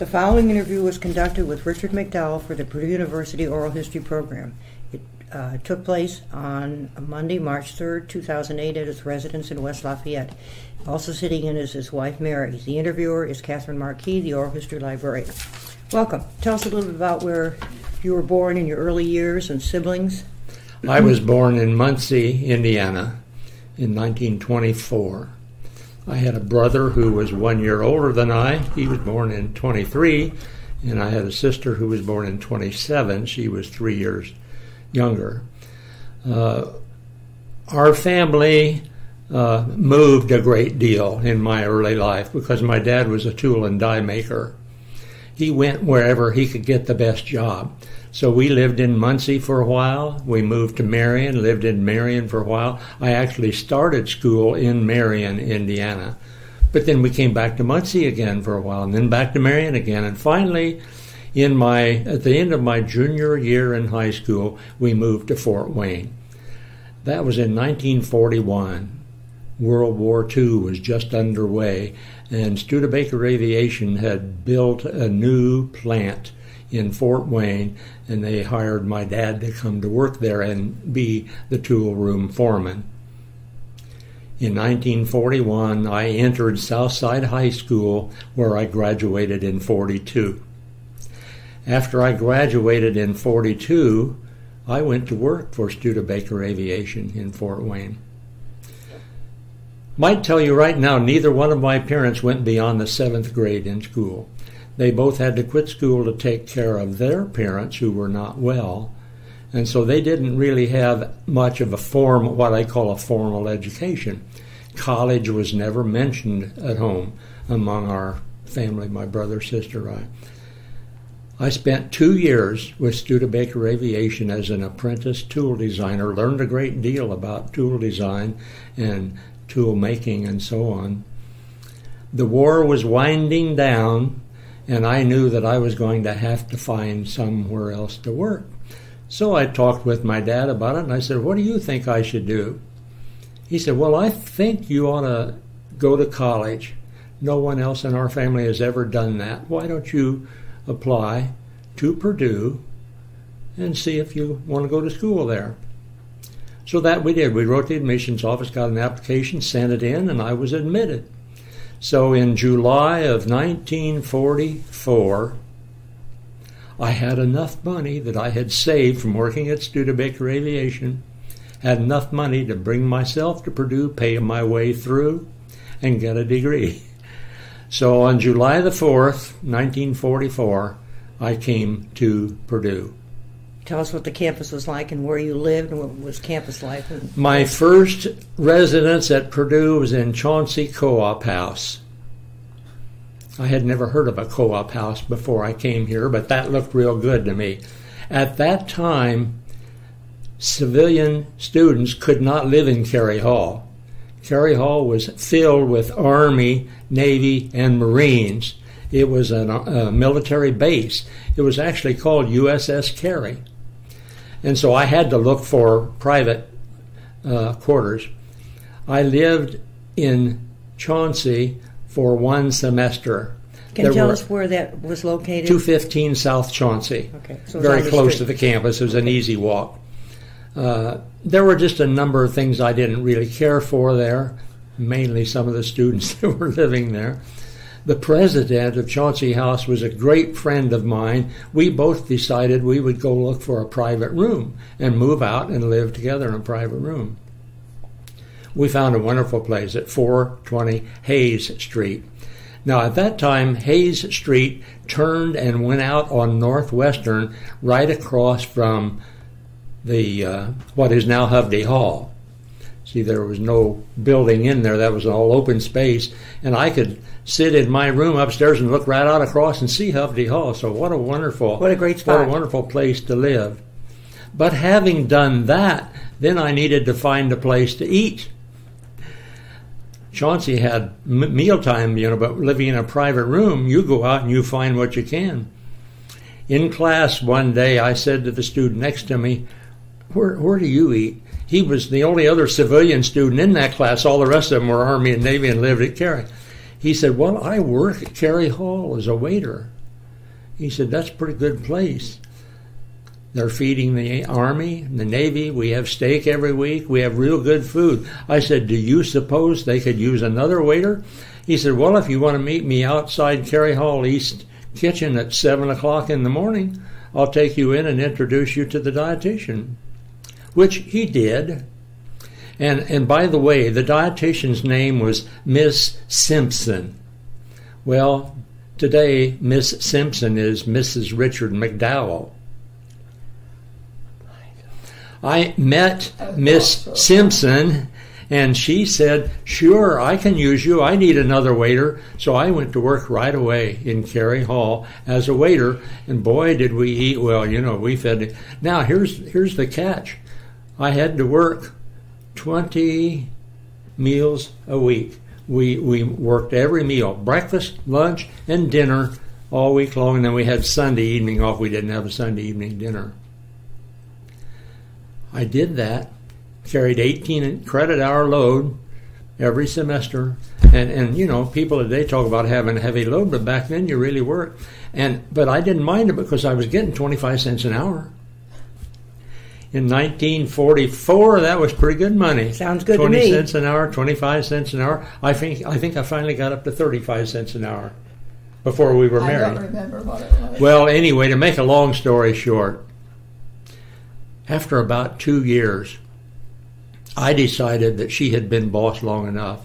The following interview was conducted with Richard McDowell for the Purdue University Oral History Program. It uh, took place on Monday, March 3rd, 2008, at his residence in West Lafayette. Also sitting in is his wife, Mary. The interviewer is Katherine Markee, the oral history librarian. Welcome. Tell us a little bit about where you were born in your early years and siblings. I was born in Muncie, Indiana in 1924. I had a brother who was one year older than I. He was born in 23. And I had a sister who was born in 27. She was three years younger. Uh, our family uh, moved a great deal in my early life because my dad was a tool and die maker. He went wherever he could get the best job. So we lived in Muncie for a while. We moved to Marion, lived in Marion for a while. I actually started school in Marion, Indiana. But then we came back to Muncie again for a while, and then back to Marion again. And finally, in my at the end of my junior year in high school, we moved to Fort Wayne. That was in 1941. World War II was just underway, and Studebaker Aviation had built a new plant in Fort Wayne, and they hired my dad to come to work there and be the tool room foreman. In 1941, I entered Southside High School, where I graduated in 42. After I graduated in 42, I went to work for Studebaker Aviation in Fort Wayne. Might tell you right now, neither one of my parents went beyond the seventh grade in school. They both had to quit school to take care of their parents who were not well, and so they didn't really have much of a form, what I call a formal education. College was never mentioned at home among our family, my brother, sister, I. I spent two years with Studebaker Aviation as an apprentice tool designer, learned a great deal about tool design and tool making and so on. The war was winding down, and I knew that I was going to have to find somewhere else to work. So I talked with my dad about it, and I said, What do you think I should do? He said, Well, I think you ought to go to college. No one else in our family has ever done that. Why don't you apply to Purdue and see if you want to go to school there. So that we did. We wrote the admissions office, got an application, sent it in, and I was admitted. So in July of 1944, I had enough money that I had saved from working at Studebaker Aviation, had enough money to bring myself to Purdue, pay my way through, and get a degree. So on July the 4th, 1944, I came to Purdue. Tell us what the campus was like and where you lived and what was campus life. My first residence at Purdue was in Chauncey Co-op House. I had never heard of a co-op house before I came here, but that looked real good to me. At that time, civilian students could not live in Cary Hall. Cary Hall was filled with Army, Navy, and Marines. It was a, a uh, military base. It was actually called USS Cary. And so I had to look for private uh, quarters. I lived in Chauncey for one semester. Can you tell us where that was located? 215 South Chauncey. Okay. So very close to the campus. It was an easy walk. Uh, there were just a number of things I didn't really care for there, mainly some of the students that were living there. The president of Chauncey House was a great friend of mine. We both decided we would go look for a private room and move out and live together in a private room. We found a wonderful place at 420 Hayes Street. Now, at that time, Hayes Street turned and went out on Northwestern right across from the uh, what is now Hovde Hall. See, there was no building in there; that was all open space, and I could sit in my room upstairs and look right out across and see Hovde Hall. So, what a wonderful, what a great spot, what a wonderful place to live. But having done that, then I needed to find a place to eat. Chauncey had m- mealtime, you know, but living in a private room, you go out and you find what you can. In class one day, I said to the student next to me, where, where do you eat? He was the only other civilian student in that class. All the rest of them were Army and Navy and lived at Cary. He said, Well, I work at Cary Hall as a waiter. He said, That's a pretty good place. They're feeding the Army, and the Navy. We have steak every week. We have real good food. I said, Do you suppose they could use another waiter? He said, Well, if you want to meet me outside Cary Hall East Kitchen at 7 o'clock in the morning, I'll take you in and introduce you to the dietitian. Which he did. And, and by the way, the dietitian's name was Miss Simpson. Well, today, Miss Simpson is Mrs. Richard McDowell. I met Miss Simpson and she said, Sure, I can use you. I need another waiter. So I went to work right away in Cary Hall as a waiter. And boy, did we eat well. You know, we fed. Now, here's, here's the catch I had to work 20 meals a week. We, we worked every meal breakfast, lunch, and dinner all week long. And then we had Sunday evening off. We didn't have a Sunday evening dinner. I did that, carried 18 credit hour load every semester. And, and you know, people today talk about having a heavy load, but back then you really worked. And, but I didn't mind it because I was getting 25 cents an hour. In 1944, that was pretty good money. Sounds good 20 to me. cents an hour, 25 cents an hour. I think, I think I finally got up to 35 cents an hour before we were married. I married. don't remember what it was. Well, anyway, to make a long story short, after about two years, I decided that she had been boss long enough.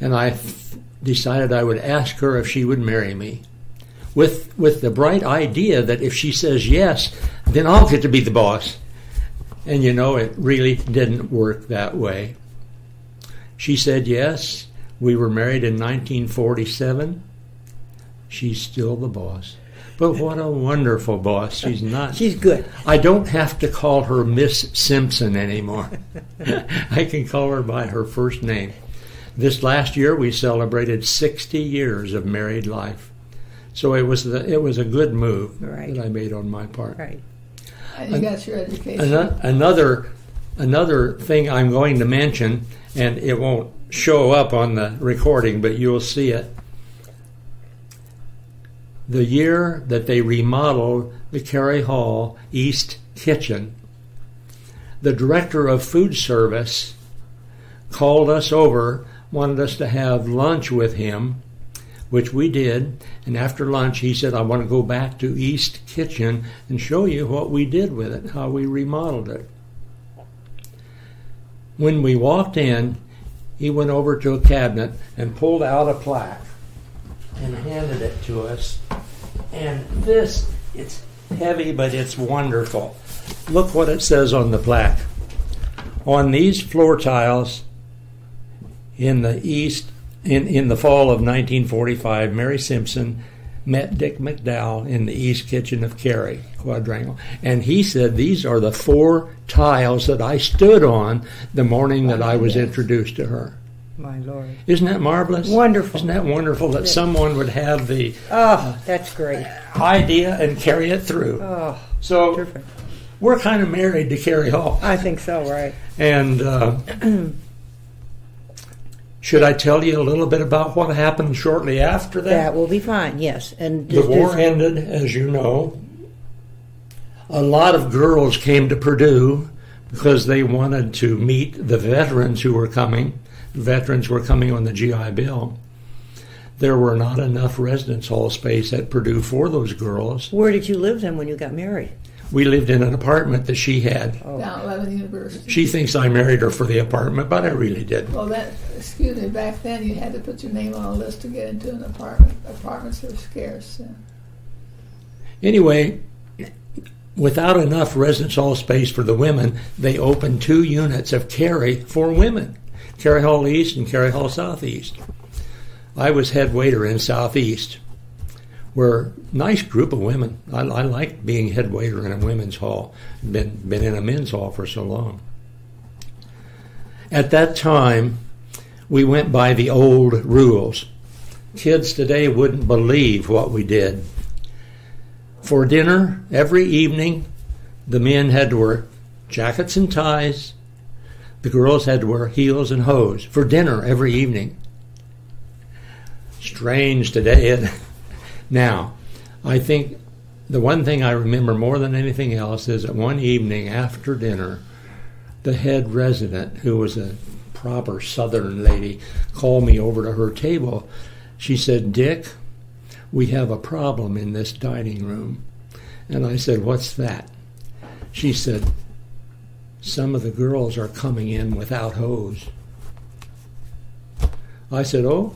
And I f- decided I would ask her if she would marry me. With, with the bright idea that if she says yes, then I'll get to be the boss. And you know, it really didn't work that way. She said yes. We were married in 1947. She's still the boss. But what a wonderful boss. She's not. She's good. I don't have to call her Miss Simpson anymore. I can call her by her first name. This last year we celebrated 60 years of married life. So it was the, it was a good move Right. that I made on my part. Right. And you got your education. Ano- Another another thing I'm going to mention, and it won't show up on the recording, but you'll see it. The year that they remodeled the Cary Hall East Kitchen, the director of food service called us over, wanted us to have lunch with him, which we did. And after lunch, he said, I want to go back to East Kitchen and show you what we did with it, how we remodeled it. When we walked in, he went over to a cabinet and pulled out a plaque and handed it to us. And this, it's heavy, but it's wonderful. Look what it says on the plaque. On these floor tiles in the east, in, in the fall of 1945, Mary Simpson met Dick McDowell in the East Kitchen of Cary Quadrangle. And he said, These are the four tiles that I stood on the morning that I was introduced to her. My Lord. Isn't that marvelous? Wonderful. Isn't that wonderful that someone would have the Oh, that's great. idea and carry it through? Oh, So terrific. we're kind of married to Cary Hall. I think so, right. And uh, should I tell you a little bit about what happened shortly after that? That will be fine, yes. And The war ended, as you know. A lot of girls came to Purdue because they wanted to meet the veterans who were coming. Veterans were coming on the GI Bill. There were not enough residence hall space at Purdue for those girls. Where did you live then when you got married? We lived in an apartment that she had. Oh, down at Lebanon University. She thinks I married her for the apartment, but I really didn't. well, that excuse me. Back then, you had to put your name on a list to get into an apartment. Apartments are scarce. Anyway, without enough residence hall space for the women, they opened two units of Cary for women Cary Hall East and Cary Hall Southeast. I was head waiter in Southeast. We're nice group of women. I, I like being head waiter in a women's hall. Been been in a men's hall for so long. At that time, we went by the old rules. Kids today wouldn't believe what we did. For dinner every evening, the men had to wear jackets and ties. The girls had to wear heels and hose for dinner every evening. Strange today. Now, I think the one thing I remember more than anything else is that one evening after dinner, the head resident, who was a proper Southern lady, called me over to her table. She said, Dick, we have a problem in this dining room. And I said, What's that? She said, Some of the girls are coming in without hose. I said, Oh,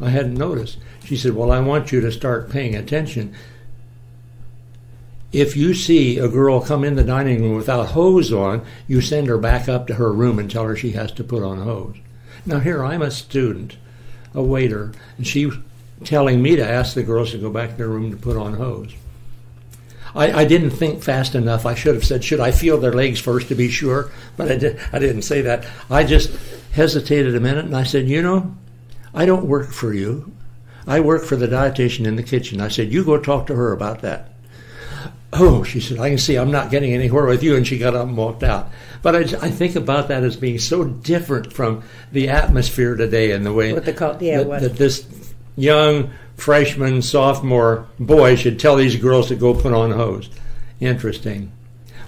I hadn't noticed. She said, Well, I want you to start paying attention if you see a girl come in the dining room without hose on, you send her back up to her room and tell her she has to put on hose. Now, here I'm a student, a waiter, and she's telling me to ask the girls to go back to their room to put on hose. I, I, didn't think fast enough. I should have said, should I feel their legs first to be sure? But I, I didn't say that. I just hesitated a minute and I said, you know, I don't work for you. I work for the dietitian in the kitchen. I said, you go talk to her about that. Oh, she said, I can see I'm not getting anywhere with you. And she got up and walked out. But I, I think about that as being so different from the atmosphere today and the way what the call, yeah, that, that this young freshman, sophomore boy should tell these girls to go put on hose. Interesting.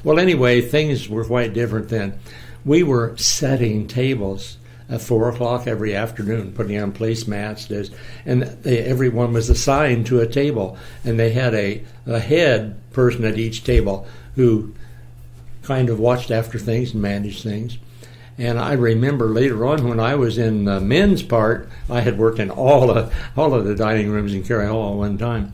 Well, anyway, things were quite different then. We were setting tables at four o'clock every afternoon, putting on placemats, and they, everyone was assigned to a table, and they had a, a head person at each table who kind of watched after things and managed things. And I remember later on when I was in the men's part, I had worked in all of all of the dining rooms in Cary Hall at one time.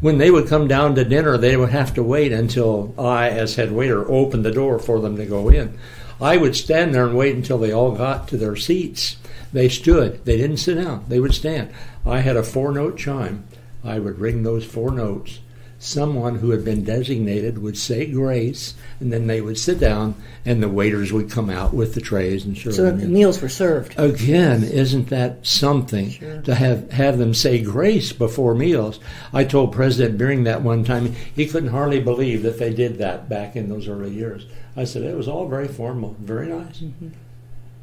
When they would come down to dinner, they would have to wait until I, as head waiter, opened the door for them to go in. I would stand there and wait until they all got to their seats. They stood. They didn't sit down. They would stand. I had a four note chime. I would ring those four notes. Someone who had been designated would say grace, and then they would sit down, and the waiters would come out with the trays and serve. So the meals were served. Again, isn't that something Sure. to have have them say grace before meals? I told President Beering that one time. He couldn't hardly believe that they did that back in those early years. I said it was all very formal, very nice.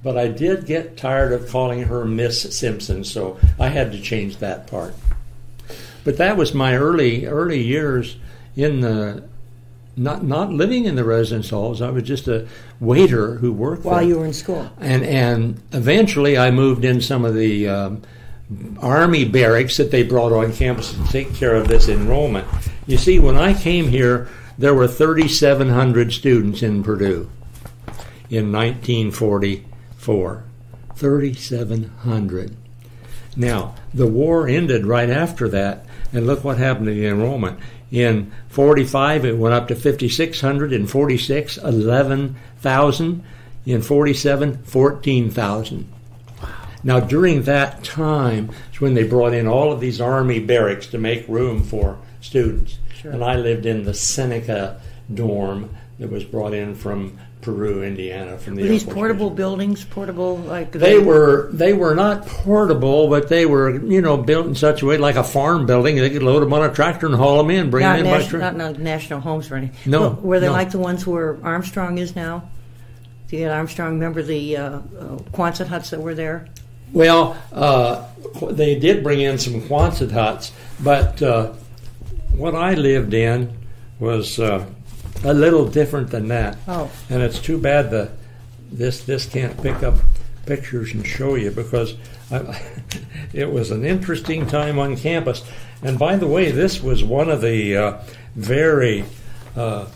But I did get tired of calling her Miss Simpson, so I had to change that part. But that was my early early years in the not not living in the residence halls. I was just a waiter who worked While there. you were in school. and and eventually I moved in some of the um, army barracks that they brought on campus to take care of this enrollment. You see, when I came here, there were 3,700 students in Purdue in 1944. 3,700. Now, the war ended right after that, and look what happened to the enrollment. In 45, it went up to 5,600. In 46, 11,000. In 47, 14,000. Now, during that time is when they brought in all of these army barracks to make room for students. Sure. And I lived in the Seneca dorm that was brought in from Peru, Indiana, from the Were these portable Base. buildings? Portable like They were they were not portable, but they were you know built in such a way like a farm building. They could load them on a tractor and haul them in, bring not, them in by nat- train. not, not national homes or anything. No, Well, were they no. like the ones where Armstrong is now? Do you Armstrong remember the uh, uh, Quonset huts that were there? Well, uh, they did bring in some Quonset huts, but uh, what I lived in was uh, a little different than that. Oh. and it's too bad the this this can't pick up pictures and show you because I, it was an interesting time on campus. And by the way, this was one of the uh, very uh,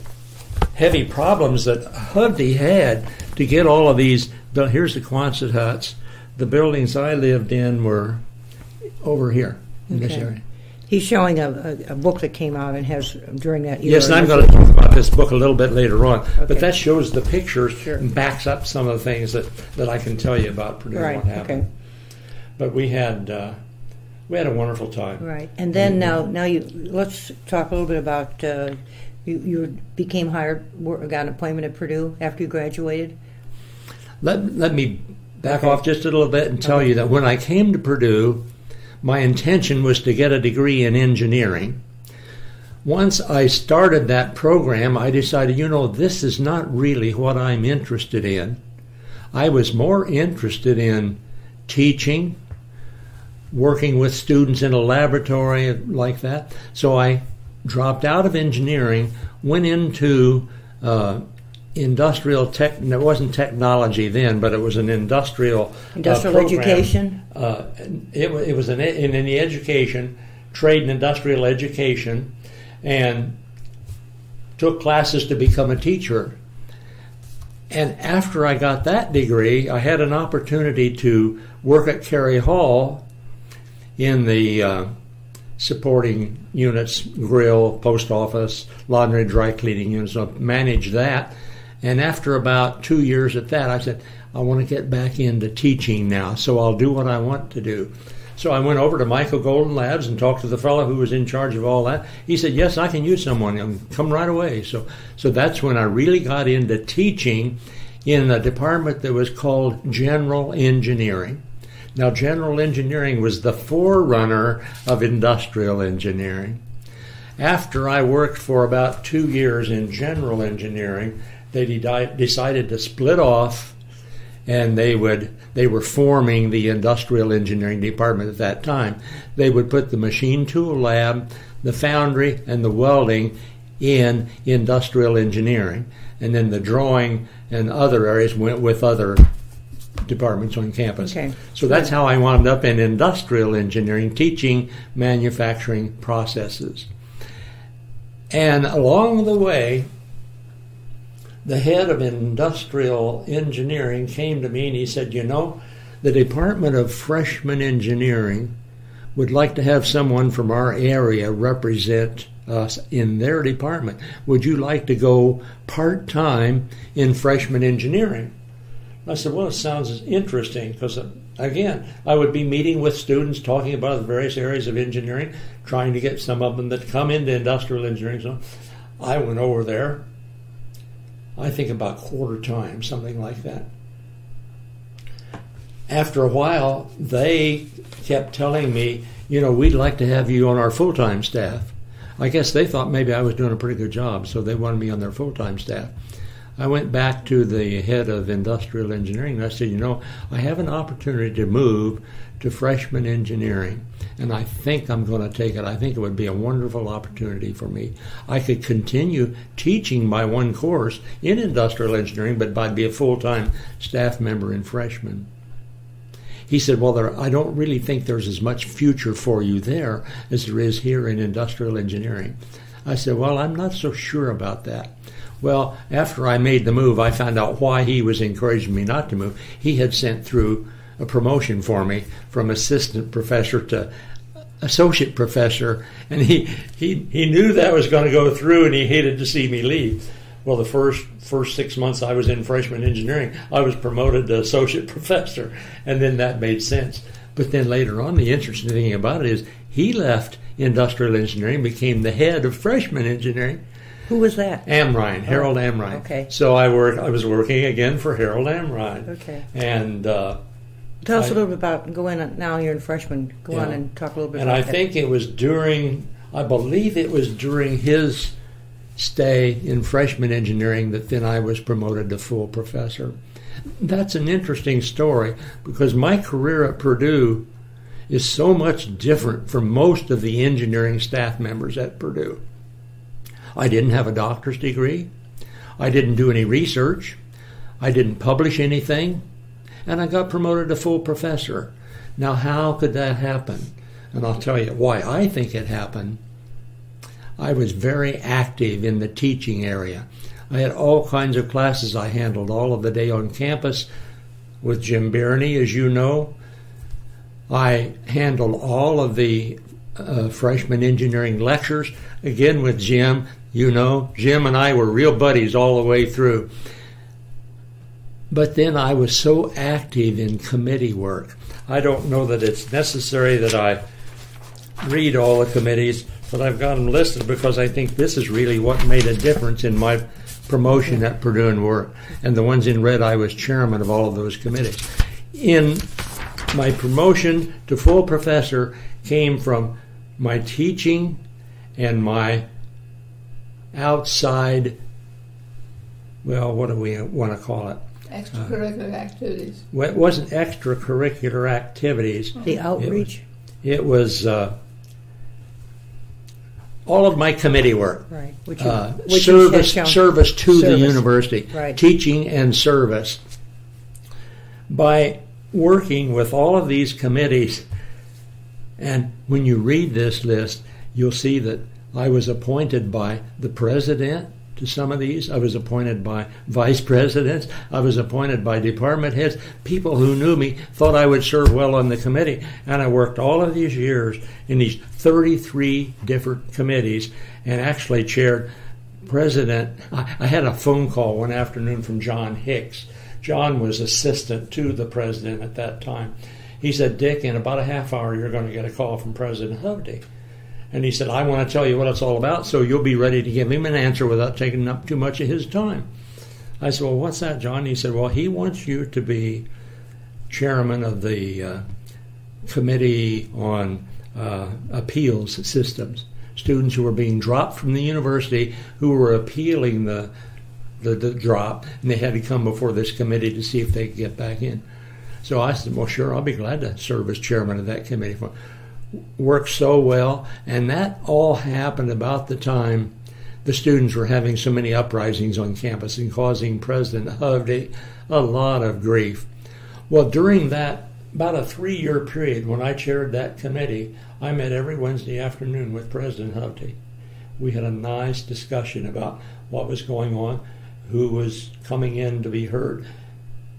heavy problems that Hovde had to get all of these. Here's the Quonset huts. The buildings I lived in were over here in this Okay. area. He's showing a, a, a book that came out and has during that year. Yes, and I'm going to talk about this book a little bit later on. Okay. But that shows the pictures Sure. and backs up some of the things that, that I can tell you about Purdue and Right. what happened. Okay. But we had uh, we had a wonderful time. Right. And then now, now you let's talk a little bit about uh, you. You became hired, got an appointment at Purdue after you graduated. Let let me back Okay. off just a little bit and tell you that when I came to Purdue, my intention was to get a degree in engineering. Once I started that program, I decided, you know, this is not really what I'm interested in. I was more interested in teaching, working with students in a laboratory like that. So I dropped out of engineering, went into uh, industrial tech. It wasn't technology then, but it was an industrial uh, Industrial program. education? Uh, it, it was an, in, in the education, trade and industrial education, and took classes to become a teacher. And after I got that degree, I had an opportunity to work at Cary Hall in the uh, supporting units, grill, post office, laundry, dry cleaning units. I managed that. And after about two years at that, I said, I want to get back into teaching now, so I'll do what I want to do. So I went over to Michael Golden Labs and talked to the fellow who was in charge of all that. He said, "Yes, I can use someone. And come right away." So, so that's when I really got into teaching in a department that was called General Engineering. Now, General Engineering was the forerunner of industrial engineering. After I worked for about two years in general engineering, they de- decided to split off and they would they were forming the industrial engineering department at that time. They would put the machine tool lab, the foundry, and the welding in industrial engineering, and then the drawing and other areas went with other departments on campus. Okay. So that's how I wound up in industrial engineering, teaching manufacturing processes. And along the way, the head of industrial engineering came to me and he said, You know, the Department of Freshman Engineering would like to have someone from our area represent us in their department. Would you like to go part time in freshman engineering? I said, Well, it sounds interesting because, uh, again, I would be meeting with students talking about the various areas of engineering, trying to get some of them that come into industrial engineering. So I went over there I think about quarter time, something like that. After a while, they kept telling me, you know, we'd like to have you on our full time staff. I guess they thought maybe I was doing a pretty good job, so they wanted me on their full time staff. I went back to the head of industrial engineering and I said, you know, I have an opportunity to move to freshman engineering, and I think I'm going to take it. I think it would be a wonderful opportunity for me. I could continue teaching my one course in industrial engineering, but I'd be a full time staff member in freshman. He said, Well, there, I don't really think there's as much future for you there as there is here in industrial engineering. I said, Well, I'm not so sure about that. Well, after I made the move, I found out why he was encouraging me not to move. He had sent through a promotion for me from assistant professor to associate professor, and he, he, he knew that was going to go through, and he hated to see me leave. Well, the first first six months I was in freshman engineering, I was promoted to associate professor, and then that made sense. But then later on, the interesting thing about it is he left industrial engineering, became the head of freshman engineering. Who was that? Amrine, Harold Amrine. okay. So I worked. I was working again for Harold Amrine. Okay. And uh, Tell us I- a little bit about, go in, now you're in freshman, go on and talk a little bit and I that. think it was during. I believe it was during his stay in freshman engineering that then I was promoted to full professor. That's an interesting story because my career at Purdue is so much different from most of the engineering staff members at Purdue. I didn't have a doctor's degree. I didn't do any research. I didn't publish anything. And I got promoted to full professor. Now, how could that happen? And I'll tell you why I think it happened. I was very active in the teaching area. I had all kinds of classes I handled all of the day on campus with Jim Birney, as you know. I handled all of the uh, freshman engineering lectures, again with Jim. You know, Jim and I were real buddies all the way through. But then I was so active in committee work. I don't know that it's necessary that I read all the committees, but I've got them listed because I think this is really what made a difference in my promotion at Purdue and work. And the ones in red, I was chairman of all of those committees. In my promotion to full professor came from my teaching and my outside, well, what do we want to call it? Extracurricular activities. Well, it wasn't extracurricular activities. The outreach, it was uh, all of my committee work. Right. Which you, Uh, which you service, shown- service to the university, Right. teaching and service. By working with all of these committees, and when you read this list, you'll see that I was appointed by the president to some of these. I was appointed by vice presidents. I was appointed by department heads. People who knew me thought I would serve well on the committee. And I worked all of these years in these 33 different committees and actually chaired president. I, had a phone call one afternoon from John Hicks. John was assistant to the president at that time. He said, Dick, in about a half hour, you're going to get a call from President Hovde. And he said, I want to tell you what it's all about so you'll be ready to give him an answer without taking up too much of his time. I said, Well, what's that, John? He said, Well, he wants you to be chairman of the uh, committee on uh, appeals systems. Students who were being dropped from the university who were appealing the, the, the drop, and they had to come before this committee to see if they could get back in. So I said, Well, sure, I'll be glad to serve as chairman of that committee. Worked so well, and that all happened about the time the students were having so many uprisings on campus and causing President Hovde a lot of grief. Well, during that about a three year period when I chaired that committee, I met every Wednesday afternoon with President Hovde. We had a nice discussion about what was going on, who was coming in to be heard,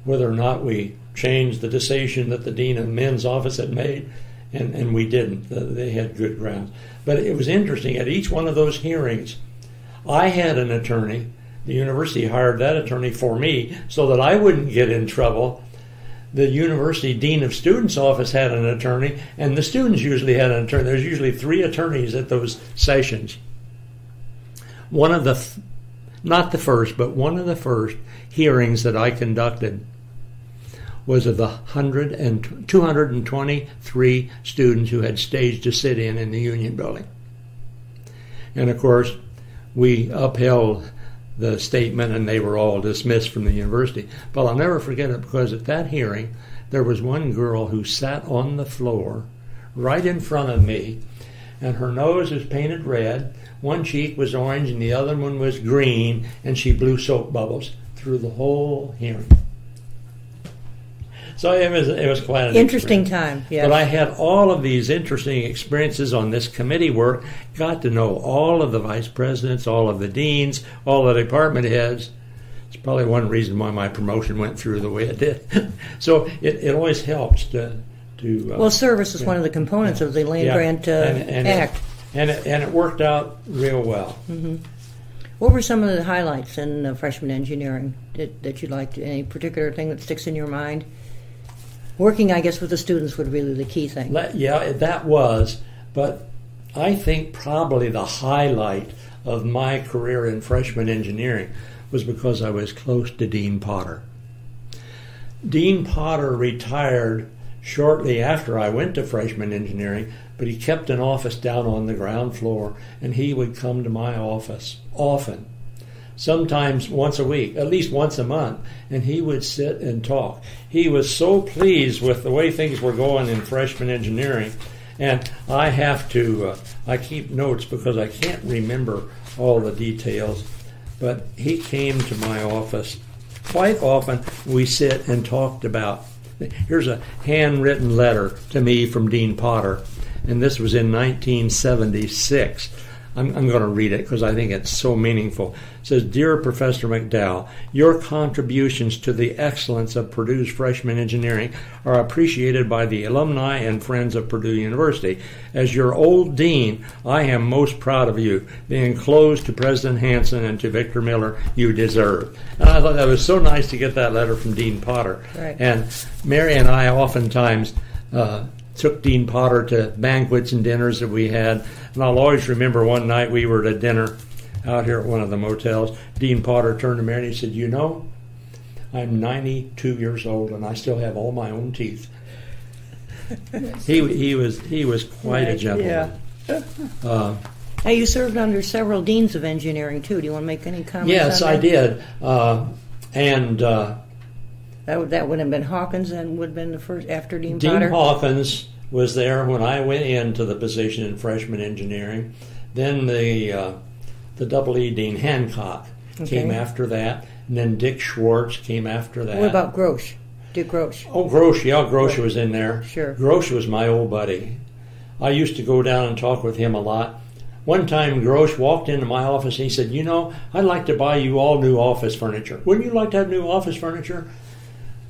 whether or not we changed the decision that the dean of men's office had made, and, and we didn't. They had good grounds. But it was interesting. At each one of those hearings, I had an attorney. The university hired that attorney for me so that I wouldn't get in trouble. The university dean of students office had an attorney, and the students usually had an attorney. There's usually three attorneys at those sessions. One of the, not the first, but one of the first hearings that I conducted was of the 100 and 223 students who had staged a sit-in in the Union Building. And of course, we upheld the statement and they were all dismissed from the university. But I'll never forget it because at that hearing, there was one girl who sat on the floor right in front of me, and her nose was painted red, one cheek was orange, and the other one was green, and she blew soap bubbles through the whole hearing. So it was it was quite an Interesting experience. time. Yes. But I had all of these interesting experiences on this committee work, got to know all of the vice presidents, all of the deans, all the department heads. It's probably one reason why my promotion went through the way it did. so it, it always helps to. to uh, well, service is yeah. one of the components of the Land yeah, Grant uh, and, and Act. It, and, it, and it worked out real well. What were some of the highlights in uh, freshman engineering that, that you liked? Any particular thing that sticks in your mind? Working, I guess, with the students would really the key thing. Yeah, that was, but I think probably the highlight of my career in freshman engineering was because I was close to Dean Potter. Dean Potter retired shortly after I went to freshman engineering, but he kept an office down on the ground floor and he would come to my office often. Sometimes once a week, at least once a month, and he would sit and talk. He was so pleased with the way things were going in freshman engineering, and I have to, uh, I keep notes because I can't remember all the details, but he came to my office quite often. We sit and talked about. Here's a handwritten letter to me from Dean Potter, and this was in 1976. I'm, I'm going to read it because I think it's so meaningful. It says, Dear Professor McDowell, your contributions to the excellence of Purdue's freshman engineering are appreciated by the alumni and friends of Purdue University. As your old dean, I am most proud of you. The enclosed to President Hansen and to Victor Miller you deserve. And I thought that was so nice to get that letter from Dean Potter. Right. And Mary and I oftentimes uh, took Dean Potter to banquets and dinners that we had. And I'll always remember one night we were at a dinner out here at one of the motels. Dean Potter turned to me and he said, You know, I'm 92 years old and I still have all my own teeth. he, he was he was quite a gentleman. Uh, Now, you served under several deans of engineering, too. Do you want to make any comments yes, I did. Uh, and uh, That would, that would have been Hawkins and would have been the first after Dean, Dean Potter? Hawkins was there when I went into the position in freshman engineering. Then the uh, the double E Dean Hancock came after that, and then Dick Schwartz came after that. What about Grosh? Dick Grosh. Oh, Grosh, yeah, Grosh was in there. Sure. Grosh was my old buddy. I used to go down and talk with him a lot. One time, Grosh walked into my office and he said, You know, I'd like to buy you all new office furniture. Wouldn't you like to have new office furniture?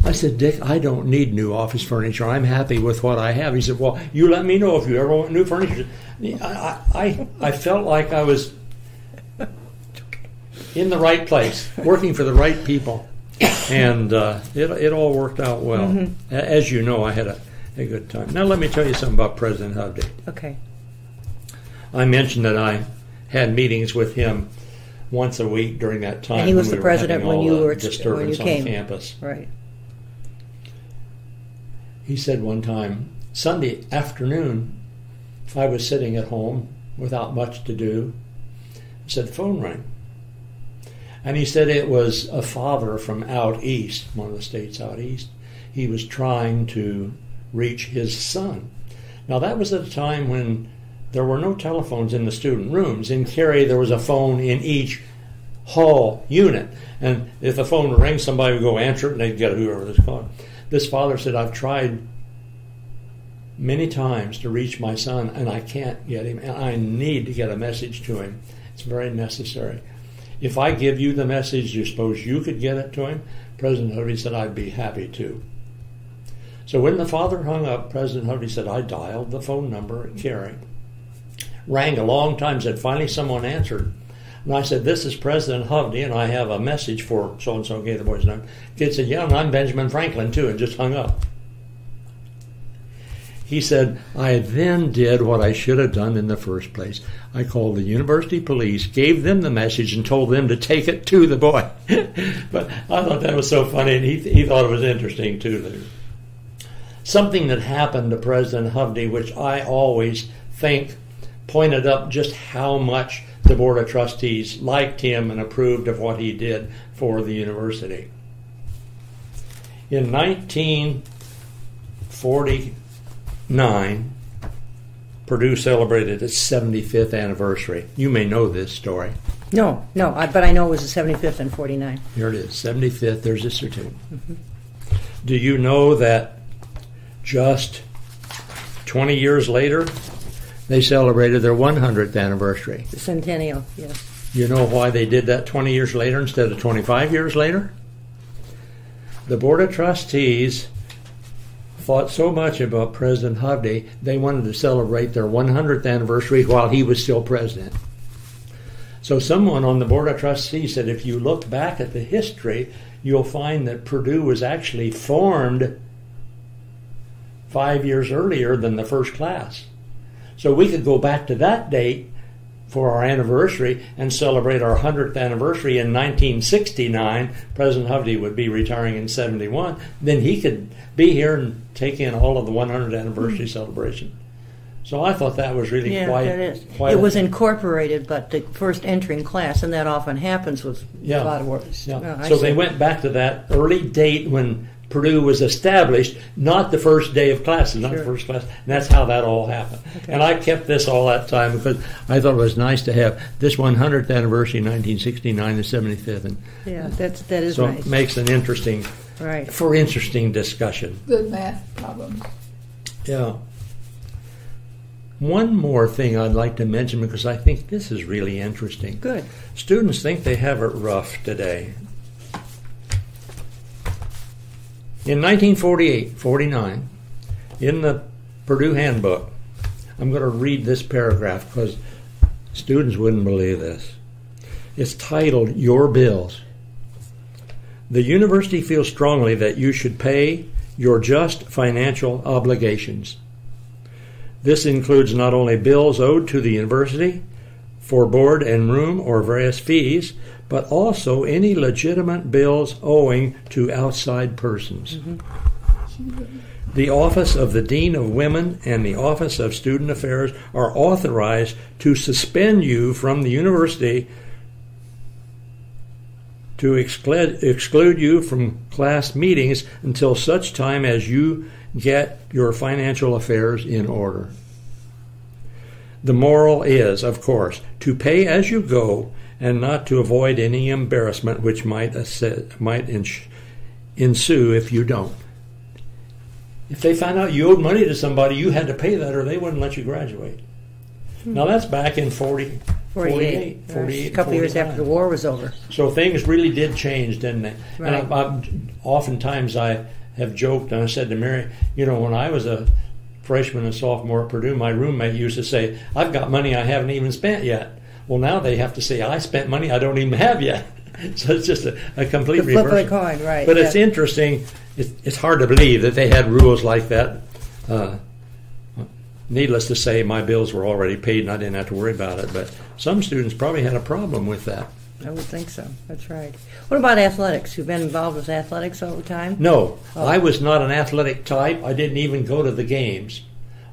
I said, Dick, I don't need new office furniture. I'm happy with what I have. He said, Well, you let me know if you ever want new furniture. I, I, I felt like I was in the right place, working for the right people. And uh, it, it all worked out well. A- As you know, I had a, a good time. Now, let me tell you something about President Hovde. Okay. I mentioned that I had meetings with him once a week during that time. And he was the we president when you were- when you disturbance came. on campus. Right. He said one time, Sunday afternoon, if I was sitting at home without much to do, he said, phone rang. And he said it was a father from out east, one of the states out east. He was trying to reach his son. Now, that was at a time when there were no telephones in the student rooms. In Cary, there was a phone in each hall unit. And if the phone rang, somebody would go answer it and they'd get whoever was calling. This father said, I've tried many times to reach my son and I can't get him. And I need to get a message to him. It's very necessary. If I give you the message, you suppose you could get it to him? President Hovde said, I'd be happy to. So when the father hung up, President Hovde said, I dialed the phone number at Cary. Rang a long time, said, finally someone answered. And I said, This is President Hovde, and I have a message for so and so, gave the boy's name. Kid said, Yeah, and I'm Benjamin Franklin too, and just hung up. He said, I then did what I should have done in the first place. I called the university police, gave them the message, and told them to take it to the boy. but I thought that was so funny, and he, he thought it was interesting too. Something that happened to President Hovde, which I always think pointed up just how much the Board of Trustees liked him and approved of what he did for the university. In 1949, Purdue celebrated its 75th anniversary. You may know this story. No, no, I, but I know it was the 75th and 49. Here it is, 75th. There's a certificate. Mm-hmm. Do you know that just 20 years later, they celebrated their 100th anniversary? The centennial, yes. You know why they did that 20 years later instead of 25 years later? The Board of Trustees thought so much about President Hovde, they wanted to celebrate their 100th anniversary while he was still president. So someone on the Board of Trustees said if you look back at the history, you'll find that Purdue was actually formed five years earlier than the first class. So we could go back to that date for our anniversary and celebrate our 100th anniversary in 1969. President Hovde would be retiring in 71. Then he could be here and take in all of the 100th anniversary hmm. celebration. So I thought that was really Yeah, quite. that is. quite It was incorporated, but the first entering class, and that often happens with Yeah. a lot of work. Yeah. Oh, so see. they went back to that early date when Purdue was established, not the first day of classes, not the first class. And that's how that all happened. And I kept this all that time because I thought it was nice to have this 100th anniversary, 1969, the 75th, and Yeah, that's, that is so nice. it makes an interesting, Right. for interesting discussion. Good math problems. Yeah. One more thing I'd like to mention because I think this is really interesting. Good. Students think they have it rough today. In 1948 49, in the Purdue Handbook, I'm going to read this paragraph because students wouldn't believe this. It's titled Your Bills. The university feels strongly that you should pay your just financial obligations. This includes not only bills owed to the university, for board and room or various fees, but also any legitimate bills owing to outside persons. The Office of the Dean of Women and the Office of Student Affairs are authorized to suspend you from the university to exclude, exclude you from class meetings until such time as you get your financial affairs in order. The moral is, of course, to pay as you go and not to avoid any embarrassment which might, might ensue if you don't. If they found out you owed money to somebody, you had to pay that or they wouldn't let you graduate. Hmm. Now that's back in 40, 48, 48, 48 a couple years after the war was over. So things really did change, didn't they? Right. And I, I, oftentimes I have joked and I said to Mary, you know, when I was a freshman and sophomore at Purdue, my roommate used to say, I've got money I haven't even spent yet. Well, now they have to say, I spent money I don't even have yet. so it's just a, a complete the flip of the coin, right? But yeah. it's interesting. It's, it's hard to believe that they had rules like that. Uh, needless to say, my bills were already paid and I didn't have to worry about it. But some students probably had a problem with that. I would think so. That's right. What about athletics? You've been involved with athletics all the time? No, oh. I was not an athletic type. I didn't even go to the games.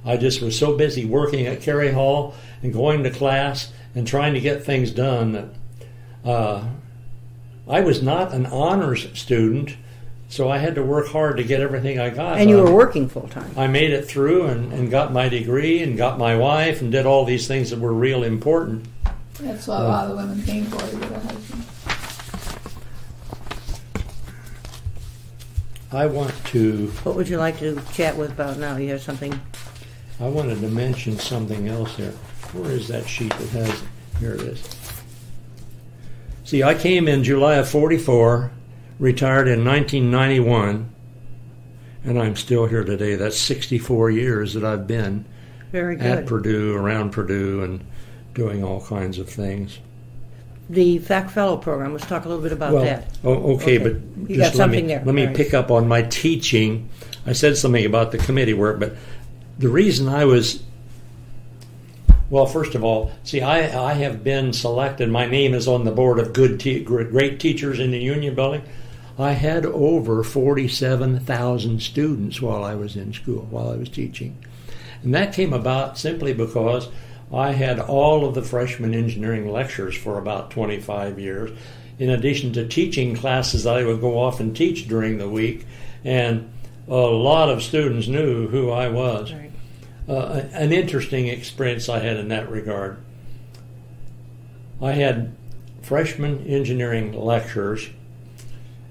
I just was so busy working at Cary Hall and going to class and trying to get things done that uh, I was not an honors student, so I had to work hard to get everything I got. And you were working full time. I made it through and, and got my degree and got my wife and did all these things that were real important. That's what uh, a lot of women came for to get a husband. I want to. What would you like to chat with about now? You have something. I wanted to mention something else here. Where is that sheet that has? Here it is. See, I came in July of 44, retired in 1991, and I'm still here today. That's 64 years that I've been at Purdue, around Purdue, and doing all kinds of things. The Fac Fellow program. Let's talk a little bit about well, that. Oh, okay, okay, but you just let me there. let me right. pick up on my teaching. I said something about the committee work, but the reason I was well, first of all, see, I, I have been selected. My name is on the board of good, te- great teachers in the Union Building. I had over 47,000 students while I was in school, while I was teaching. And that came about simply because I had all of the freshman engineering lectures for about 25 years, in addition to teaching classes I would go off and teach during the week. And a lot of students knew who I was. Right. Uh, an interesting experience I had in that regard. I had freshman engineering lectures,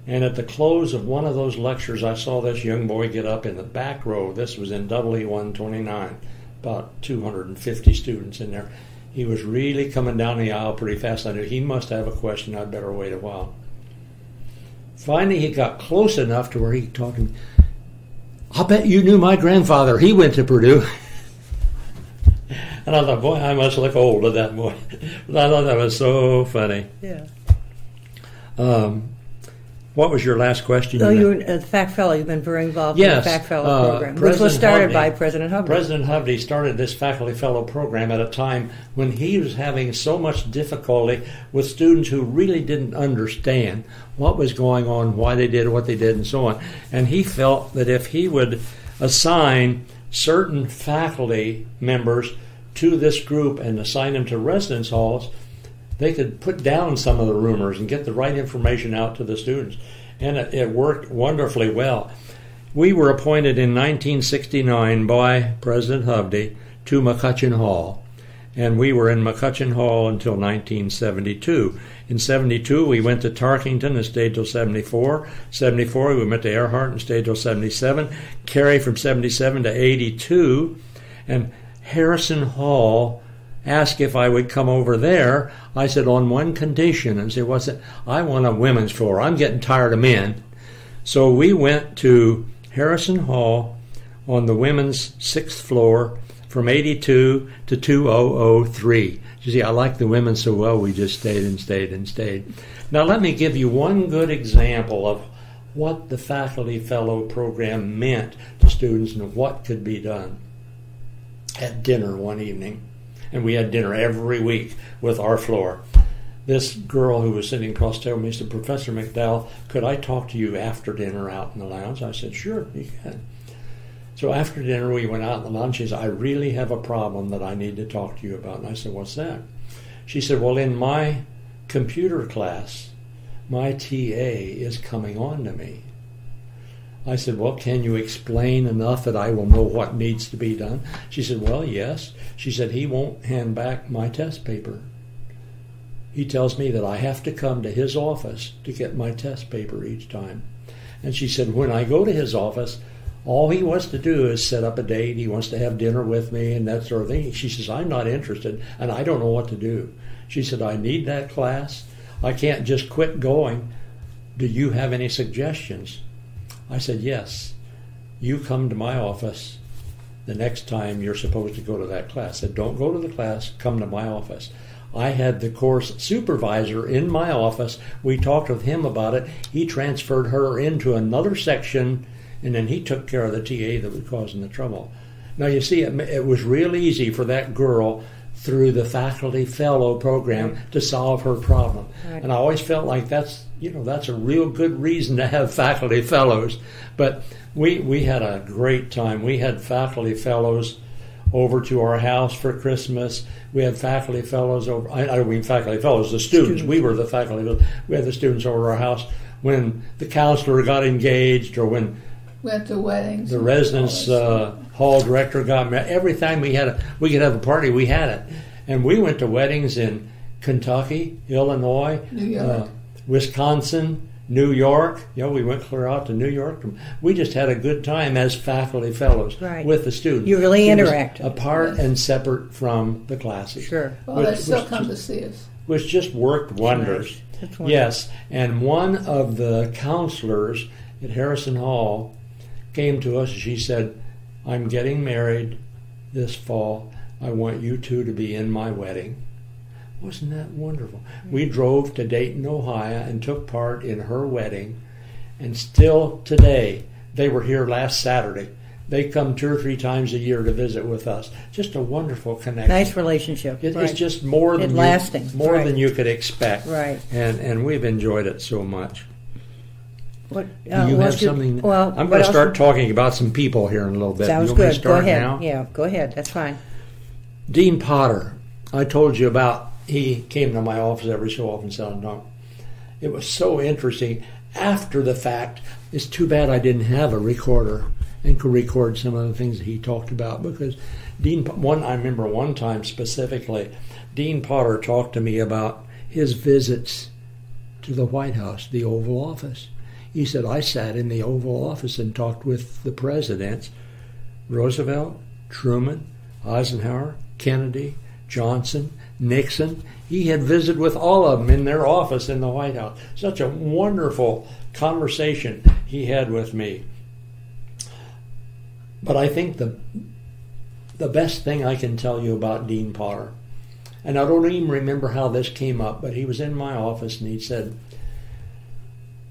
and at the close of one of those lectures, I saw this young boy get up in the back row. This was in WE 129 about 250 students in there. He was really coming down the aisle pretty fast. I knew he must have a question. I'd better wait a while. Finally, he got close enough to where he talked to me. I'll bet you knew my grandfather. He went to Purdue. and I thought, boy, I must look old at that boy. but I thought that was so funny. Yeah. Um, what was your last question? Oh, you were a Fac Fellow. You've been very involved yes, in the Fac Fellow uh, program, President which was started Hovde, by President Hovde. President Hovde started this Faculty Fellow program at a time when he was having so much difficulty with students who really didn't understand what was going on, why they did what they did, and so on. And he felt that if he would assign certain faculty members to this group and assign them to residence halls, they could put down some of the rumors and get the right information out to the students and it, it worked wonderfully well. We were appointed in 1969 by President Hovde to McCutcheon Hall, and we were in McCutcheon Hall until 1972. In 72, we went to Tarkington and stayed till 74. 74, we went to Earhart and stayed till 77. Cary from 77 to 82. And Harrison Hall asked if I would come over there. I said, on one condition. And said, what's it? I want a women's floor. I'm getting tired of men. So we went to Harrison Hall on the women's sixth floor from 82 to 2003. You see, I like the women so well, we just stayed and stayed and stayed. Now, let me give you one good example of what the Faculty Fellow program meant to students and what could be done. At dinner one evening, and we had dinner every week with our floor. This girl who was sitting across the table me said, Professor McDowell, could I talk to you after dinner out in the lounge? I said, Sure, you can. So after dinner, we went out in the lounge. She said, I really have a problem that I need to talk to you about. And I said, What's that? She said, Well, in my computer class, my TA is coming on to me. I said, Well, can you explain enough that I will know what needs to be done? She said, Well, yes. She said, He won't hand back my test paper. He tells me that I have to come to his office to get my test paper each time. And she said, When I go to his office, all he wants to do is set up a date. He wants to have dinner with me and that sort of thing. She says, I'm not interested and I don't know what to do. She said, I need that class. I can't just quit going. Do you have any suggestions? I said, Yes. You come to my office the next time you're supposed to go to that class. I said, Don't go to the class, come to my office. I had the course supervisor in my office. We talked with him about it. He transferred her into another section, and then he took care of the TA that was causing the trouble. Now, you see, it, it was real easy for that girl through the faculty fellow program to solve her problem. Right. And I always felt like that's you know that's a real good reason to have faculty fellows. But we we had a great time. We had faculty fellows over to our house for Christmas. We had faculty fellows over. I, I don't mean faculty fellows, the students. Students. We were the faculty. We had the students over our house when the counselor got engaged or when Went to weddings. the residents uh, hall director got married. Every time we had a, we could have a party, we had it, and we went to weddings in Kentucky, Illinois, New York. uh, Wisconsin, New York. You know, we went clear out to New York. We just had a good time as faculty fellows Right. with the students. You really It was interacted. apart Yes. and separate from the classes. Sure. Well, they which still was come just- to see us. which just worked wonders. Nice. That's wonderful. Yes, and one of the counselors at Harrison Hall came to us. and She said, "I'm getting married this fall. I want you two to be in my wedding." Wasn't that wonderful? Mm-hmm. We drove to Dayton, Ohio, and took part in her wedding. And still today, they were here last Saturday. They come two or three times a year to visit with us. Just a wonderful connection. Nice relationship. It, right. It's just more than It you, lasting, more right. than you could expect, Right. And and we've enjoyed it so much. What, Do uh, you have something? Well, I'm going to start did- talking about some people here in a little bit. Sounds you good. Go ahead. now? Yeah, go ahead. That's fine. Dean Potter. I told you about. He came to my office every so often, said, "No." It was so interesting. After the fact, it's too bad I didn't have a recorder and could record some of the things that he talked about because Dean. One I remember one time specifically, Dean Potter talked to me about his visits to the White House, the Oval Office. He said I sat in the Oval Office and talked with the presidents, Roosevelt, Truman, Eisenhower, Kennedy, Johnson, Nixon. He had visited with all of them in their office in the White House. Such a wonderful conversation he had with me. But I think the the best thing I can tell you about Dean Potter, and I don't even remember how this came up, but he was in my office and he said,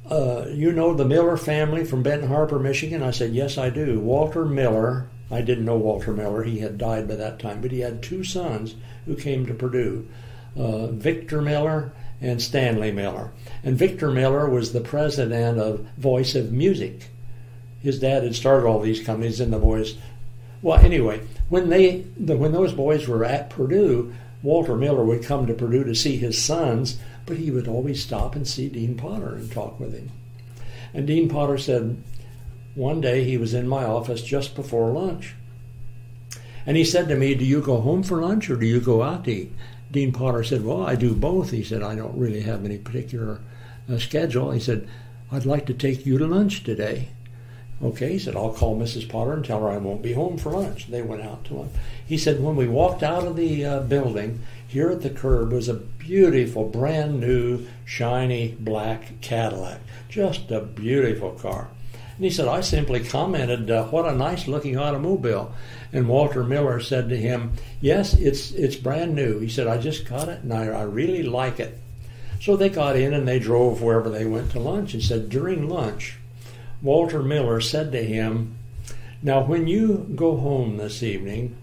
uh, "You know the Miller family from Benton Harbor, Michigan?" I said, "Yes, I do." Walter Miller. I didn't know Walter Miller; he had died by that time, but he had two sons who came to Purdue, uh, Victor Miller and Stanley Miller. And Victor Miller was the president of Voice of Music. His dad had started all these companies in the voice. Well, anyway, when they the, when those boys were at Purdue, Walter Miller would come to Purdue to see his sons, but he would always stop and see Dean Potter and talk with him. And Dean Potter said, one day he was in my office just before lunch. And he said to me, Do you go home for lunch or do you go out to eat? Dean Potter said, Well, I do both. He said, I don't really have any particular uh, schedule. He said, I'd like to take you to lunch today. Okay, he said, I'll call Mrs. Potter and tell her I won't be home for lunch. They went out to lunch. He said, when we walked out of the uh, building, here at the curb was a beautiful, brand new, shiny black Cadillac. Just a beautiful car. And he said, I simply commented, uh, what a nice looking automobile. And Walter Miller said to him, Yes, it's, it's brand new. He said, I just got it and I, I really like it. So they got in and they drove wherever they went to lunch and said, During lunch, Walter Miller said to him, Now, when you go home this evening,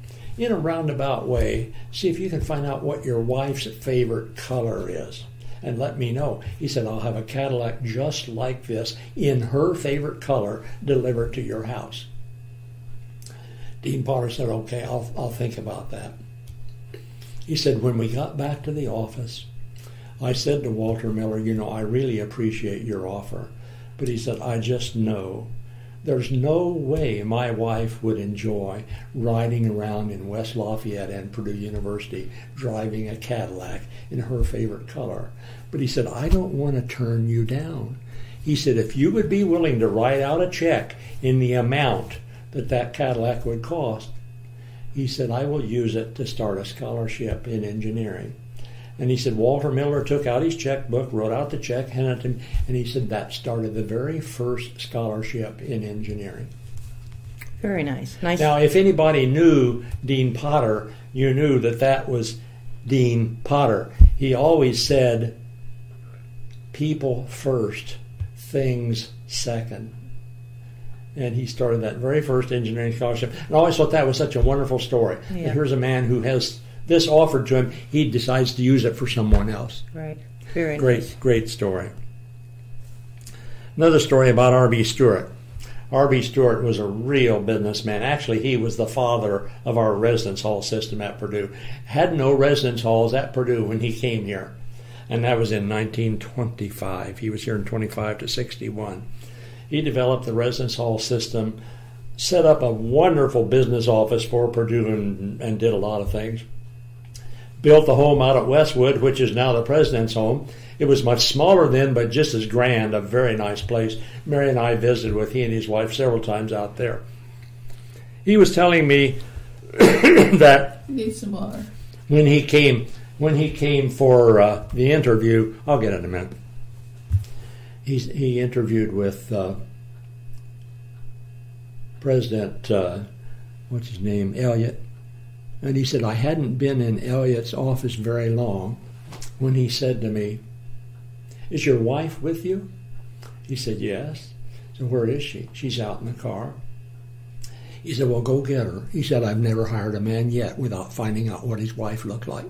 in a roundabout way, see if you can find out what your wife's favorite color is and let me know. He said, I'll have a Cadillac just like this in her favorite color delivered to your house. Dean Potter said, Okay, I'll, I'll think about that. He said, When we got back to the office, I said to Walter Miller, You know, I really appreciate your offer. But he said, I just know There's no way my wife would enjoy riding around in West Lafayette and Purdue University driving a Cadillac in her favorite color. But he said, I don't want to turn you down. He said, if you would be willing to write out a check in the amount that that Cadillac would cost, he said, I will use it to start a scholarship in engineering. And he said, Walter Miller took out his checkbook, wrote out the check, handed it to him, and he said that started the very first scholarship in engineering. Very nice. Nice. Now, if anybody knew Dean Potter, you knew that that was Dean Potter. He always said, people first, things second. And he started that very first engineering scholarship. And I always thought that was such a wonderful story. Yeah. Here's a man who has this offered to him, he decides to use it for someone else. right. Very Great, nice. great story. Another story about R.B. Stewart. R.B. Stewart was a real businessman. Actually, he was the father of our residence hall system at Purdue. Had no residence halls at Purdue when he came here, and that was in 1925. He was here in 25 to 61. He developed the residence hall system, set up a wonderful business office for Purdue, and, and did a lot of things built the home out at Westwood, which is now the president's home. It was much smaller then, but just as grand, a very nice place. Mary and I visited with he and his wife several times out there. He was telling me that Need some water. when he came when he came for uh, the interview, I'll get it in a minute. He's, he interviewed with uh, President, uh, what's his name, Elliott, and he said I hadn't been in Elliott's office very long when he said to me, "Is your wife with you?" He said, "Yes." So where is she? She's out in the car. He said, Well, go get her. He said, I've never hired a man yet without finding out what his wife looked like.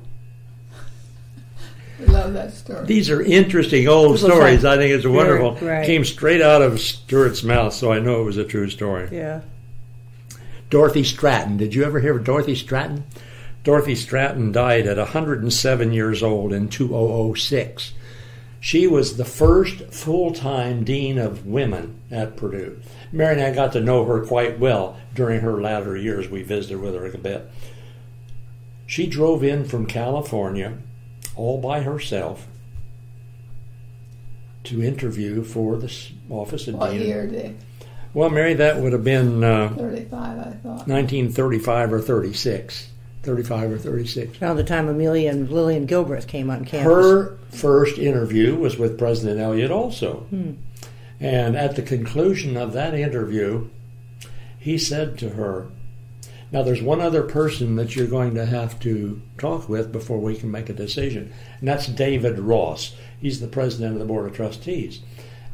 We love that story. These are interesting old stories. like- I think it's wonderful. right. Came straight out of Stewart's mouth, so I know it was a true story. Yeah. Dorothy Stratton. Did you ever hear of Dorothy Stratton? Dorothy Stratton died at 107 years old in 2006. She was the first full time dean of women at Purdue. Mary and I got to know her quite well during her latter years. We visited with her a bit. She drove in from California all by herself to interview for the office of What dean. year did Well, Mary, that would have been. Uh, 35, I thought. 1935 or 36. 35 or 36. Around the time Amelia and Lillian Gilbreth came on campus. Her first interview was with President Elliott also. Hmm. And at the conclusion of that interview, he said to her, Now there's one other person that you're going to have to talk with before we can make a decision, and that's David Ross. He's the president of the Board of Trustees.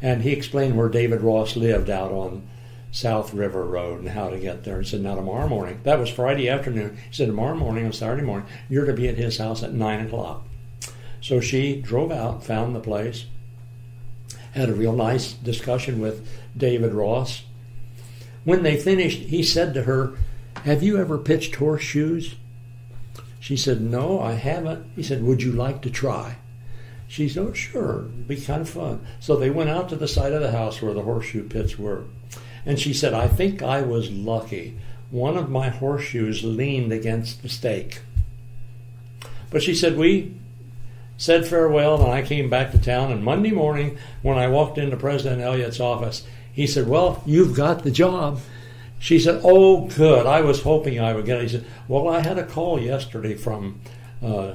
And he explained where David Ross lived out on South River Road and how to get there. He said, Now, tomorrow morning, that was Friday afternoon. He said, Tomorrow morning on Saturday morning, you're to be at his house at 9 o'clock. So she drove out, found the place, had a real nice discussion with David Ross. When they finished, he said to her, Have you ever pitched horseshoes? She said, No, I haven't. He said, Would you like to try? She said, Oh, sure, it'd be kind of fun. So they went out to the side of the house where the horseshoe pits were. And she said, I think I was lucky. One of my horseshoes leaned against the stake. But she said, We said farewell, and I came back to town. And Monday morning, when I walked into President Elliott's office, he said, Well, you've got the job. She said, Oh, good. I was hoping I would get it. He said, Well, I had a call yesterday from, uh,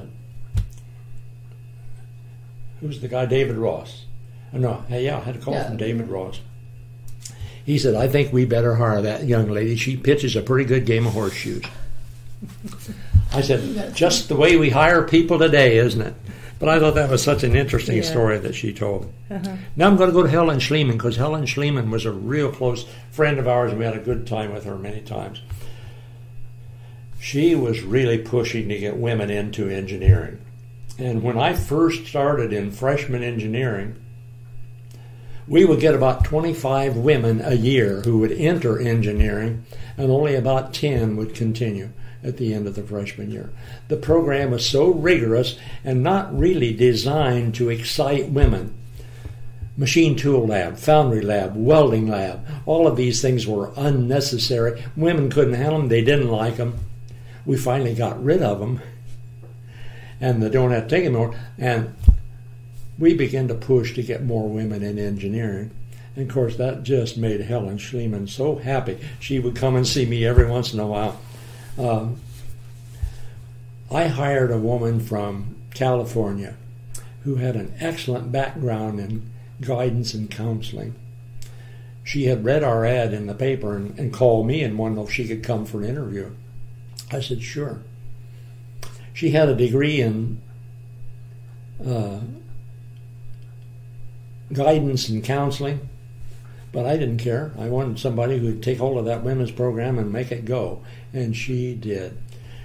who's the guy? David Ross. No, yeah, I had a call Yeah. from David Ross. He said, I think we better hire that young lady. She pitches a pretty good game of horseshoes. I said, just the way we hire people today, isn't it? But I thought that was such an interesting Yeah. story that she told. Uh-huh. Now I'm going to go to Helen Schleman because Helen Schleman was a real close friend of ours and we had a good time with her many times. She was really pushing to get women into engineering. And when I first started in freshman engineering, we would get about 25 women a year who would enter engineering, and only about 10 would continue at the end of the freshman year. The program was so rigorous and not really designed to excite women. machine tool lab, foundry lab, welding lab. All of these things were unnecessary. Women couldn't handle them. They didn't like them. We finally got rid of them, and they don't have to take anymore. And we began to push to get more women in engineering. And of course, that just made Helen Schleman so happy. She would come and see me every once in a while. Um, I hired a woman from California who had an excellent background in guidance and counseling. She had read our ad in the paper and, and called me and wondered if she could come for an interview. I said, sure. She had a degree in uh, guidance and counseling, but I didn't care. I wanted somebody who'd take hold of that women's program and make it go. And she did.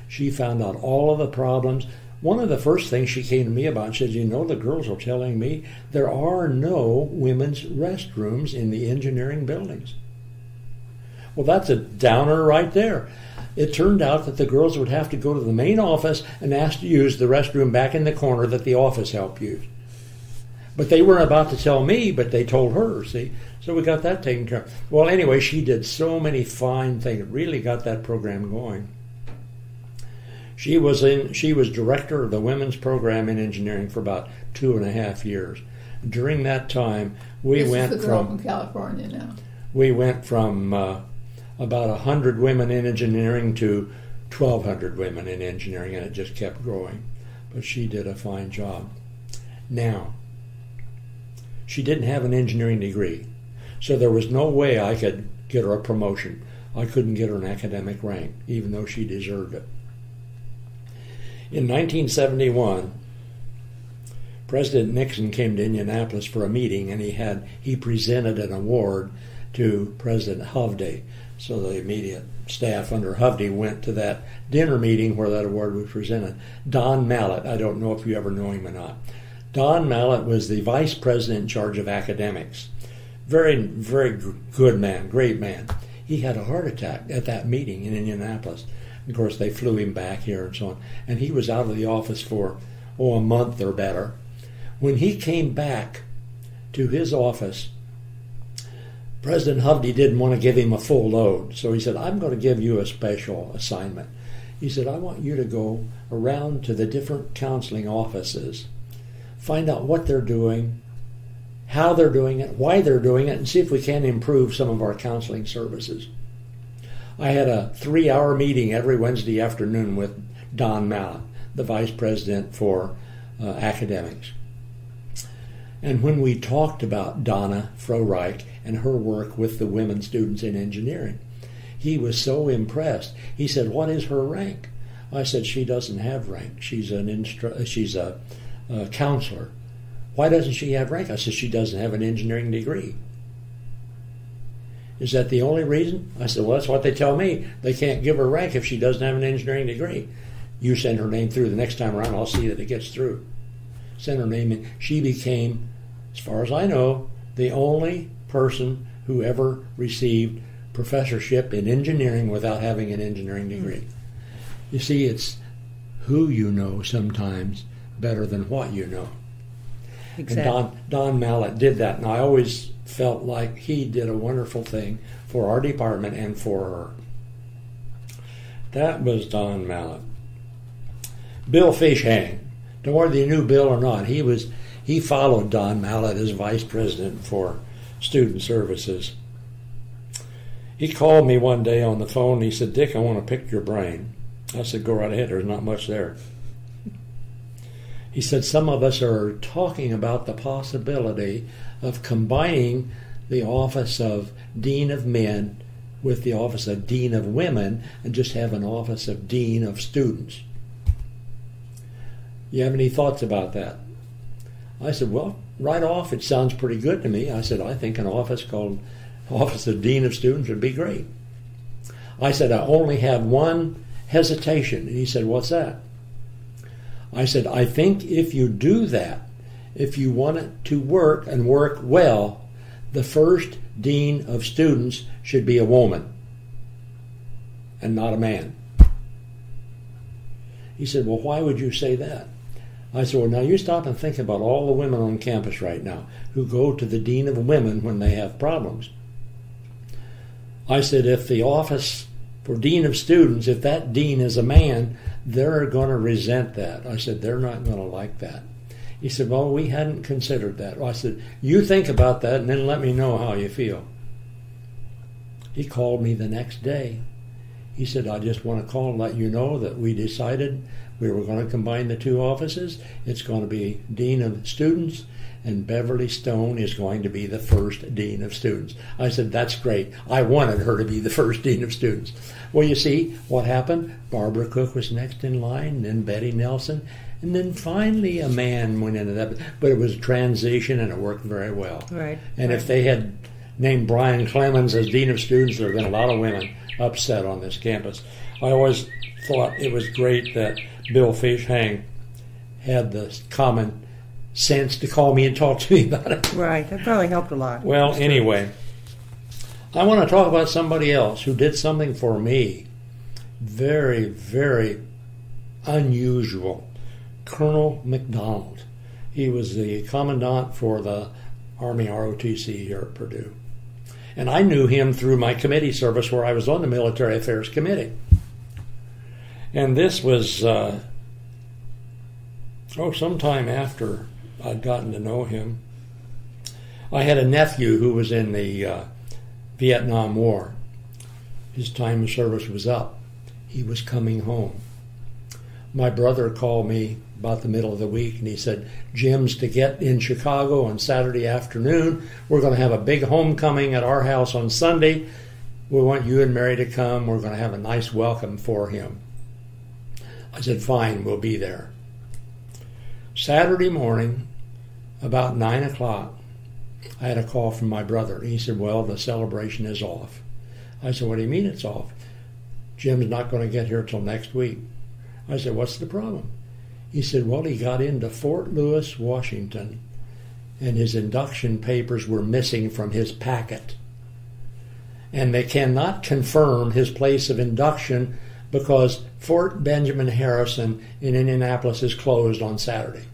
She found out all of the problems. One of the first things she came to me about, she said, You know, the girls are telling me there are no women's restrooms in the engineering buildings. Well, that's a downer right there. It turned out that the girls would have to go to the main office and ask to use the restroom back in the corner that the office help use. But they weren't about to tell me, but they told her, see? So we got that taken care of. Well, anyway, she did so many fine things, really got that program going. She was in she was director of the women's program in engineering for about two and a half years. During that time, we this went is the girl from from California now. we went from uh, about 100 women in engineering to 1,200 women in engineering, and it just kept growing. But she did a fine job. Now, she didn't have an engineering degree, so there was no way I could get her a promotion. I couldn't get her an academic rank, even though she deserved it. In 1971, President Nixon came to Indianapolis for a meeting, and he had he presented an award to President Hovde. So the immediate staff under Hovde went to that dinner meeting where that award was presented. Don Mallett, I don't know if you ever know him or not. Don Mallett was the vice president in charge of academics. Very, very good man, great man. He had a heart attack at that meeting in Indianapolis. Of course, they flew him back here and so on. And he was out of the office for, oh, a month or better. When he came back to his office, President Hovde didn't want to give him a full load. So he said, I'm going to give you a special assignment. He said, I want you to go around to the different counseling offices, find out what they're doing, how they're doing it, why they're doing it, and see if we can improve some of our counseling services. I had a three hour meeting every Wednesday afternoon with Don Mallett, the vice president for uh, academics. And when we talked about Donna Froreich and her work with the women students in engineering, he was so impressed. He said, "What is her rank?" I said, "She doesn't have rank. She's an instru- uh, she's a, a counselor. Why doesn't she have rank?" I said, "She doesn't have an engineering degree." Is that the only reason? I said, Well, that's what they tell me. They can't give her rank if she doesn't have an engineering degree. You send her name through the next time around, I'll see that it gets through. Send her name in. She became, as far as I know, the only person who ever received professorship in engineering without having an engineering hmm. degree. You see, it's who you know sometimes better than what you know. Exactly. And Don, Don Mallett did that, and I always felt like he did a wonderful thing for our department and for her. That was Don Mallett. Bill Fischang. Worry, you knew Bill or not. He was he followed Don Mallett as vice president for student services. He called me one day on the phone. And He said, "Dick, I want to pick your brain." I said, "Go right ahead. There's not much there." He said, Some of us are talking about the possibility of combining the office of Dean of Men with the office of Dean of Women and just have an office of Dean of Students. You have any thoughts about that? I said, Well, right off, it sounds pretty good to me. I said, I think an office called Office of Dean of Students would be great. I said, I only have one hesitation. And he said, What's that? I said, I think if you do that, if you want it to work and work well, the first dean of students should be a woman and not a man. He said, Well, why would you say that? I said, Well, now you stop and think about all the women on campus right now who go to the Dean of Women when they have problems. I said, If the office for Dean of Students, if that Dean is a man, they're going to resent that. I said, They're not going to like that. He said, Well, we hadn't considered that. I said, You think about that and then let me know how you feel. He called me the next day. He said, I just want to call and let you know that we decided we were going to combine the two offices. It's going to be Dean of Students, and Beverly Stone is going to be the first Dean of Students. I said, That's great. I wanted her to be the first Dean of Students. Well, you see what happened? Barbara Cook was next in line, then Betty Nelson, and then finally a man went into that. But it was a transition and it worked very well. Right. And right. if they had named Brian Clemens as Dean of Students, there would have been a lot of women upset on this campus. I always thought it was great that Bill Fischang had the common sense to call me and talk to me about it. Right, that probably helped a lot. Well, anyway, I want to talk about somebody else who did something for me very, very unusual. Colonel McDonald. He was the commandant for the Army ROTC here at Purdue. And I knew him through my committee service where I was on the Military Affairs Committee. And this was, uh, oh, sometime after I'd gotten to know him. I had a nephew who was in the uh, Vietnam War. His time of service was up. He was coming home. My brother called me about the middle of the week and he said, Jim's to get in Chicago on Saturday afternoon. We're going to have a big homecoming at our house on Sunday. We want you and Mary to come. We're going to have a nice welcome for him. I said, Fine, we'll be there. Saturday morning, about 9 o'clock, I had a call from my brother. He said, Well, the celebration is off. I said, What do you mean it's off? Jim's not going to get here till next week. I said, What's the problem? He said, Well, he got into Fort Lewis, Washington, and his induction papers were missing from his packet. And they cannot confirm his place of induction because Fort Benjamin Harrison in Indianapolis is closed on Saturday.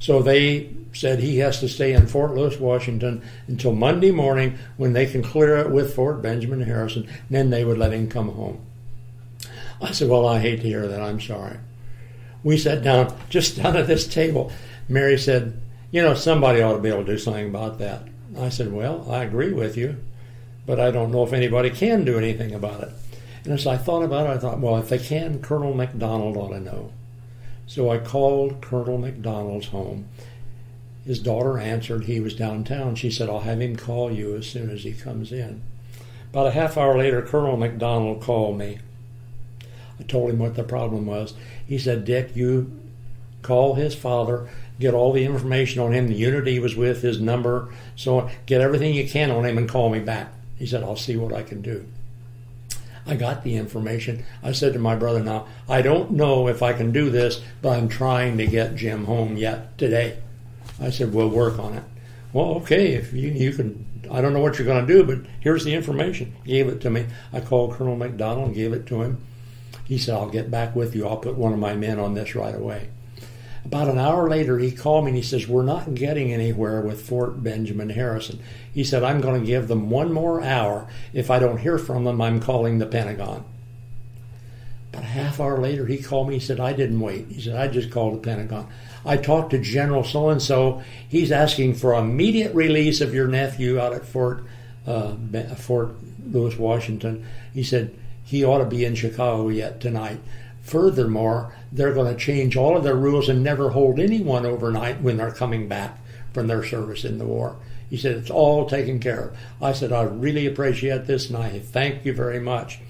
So they said he has to stay in Fort Lewis, Washington until Monday morning when they can clear it with Fort Benjamin Harrison. Then they would let him come home. I said, Well, I hate to hear that. I'm sorry. We sat down, just down at this table. Mary said, You know, somebody ought to be able to do something about that. I said, Well, I agree with you, but I don't know if anybody can do anything about it. And as I thought about it, I thought, well, if they can, Colonel McDonald ought to know. So I called Colonel McDonald's home. His daughter answered. He was downtown. She said, I'll have him call you as soon as he comes in. About a half hour later, Colonel McDonald called me. I told him what the problem was. He said, Dick, you call his father, get all the information on him, the unit he was with, his number, so on. Get everything you can on him and call me back. He said, I'll see what I can do. I got the information. I said to my brother, now, I don't know if I can do this, but I'm trying to get Jim home yet today. I said, we'll work on it. Well, okay, if you, you can, I don't know what you're going to do, but here's the information. He gave it to me. I called Colonel McDonald and gave it to him. He said, I'll get back with you. I'll put one of my men on this right away. About an hour later, he called me and he says, We're not getting anywhere with Fort Benjamin Harrison. He said, I'm going to give them one more hour. If I don't hear from them, I'm calling the Pentagon. About a half hour later, he called me. He said, I didn't wait. He said, I just called the Pentagon. I talked to General so and so. He's asking for immediate release of your nephew out at Fort, uh, Fort Lewis, Washington. He said, he ought to be in Chicago yet tonight. Furthermore, they're going to change all of their rules and never hold anyone overnight when they're coming back from their service in the war. He said, It's all taken care of. I said, I really appreciate this and I thank you very much.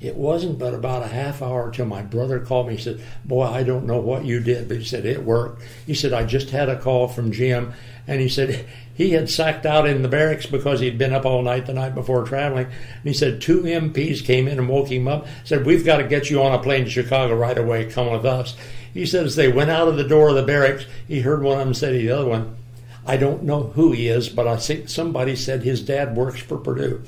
It wasn't but about a half hour till my brother called me. He said, Boy, I don't know what you did, but he said, It worked. He said, I just had a call from Jim, and he said, He had sacked out in the barracks because he'd been up all night the night before traveling. And he said, Two MPs came in and woke him up, said, We've got to get you on a plane to Chicago right away. Come with us. He said, As they went out of the door of the barracks, he heard one of them say to the other one, I don't know who he is, but I think somebody said his dad works for Purdue.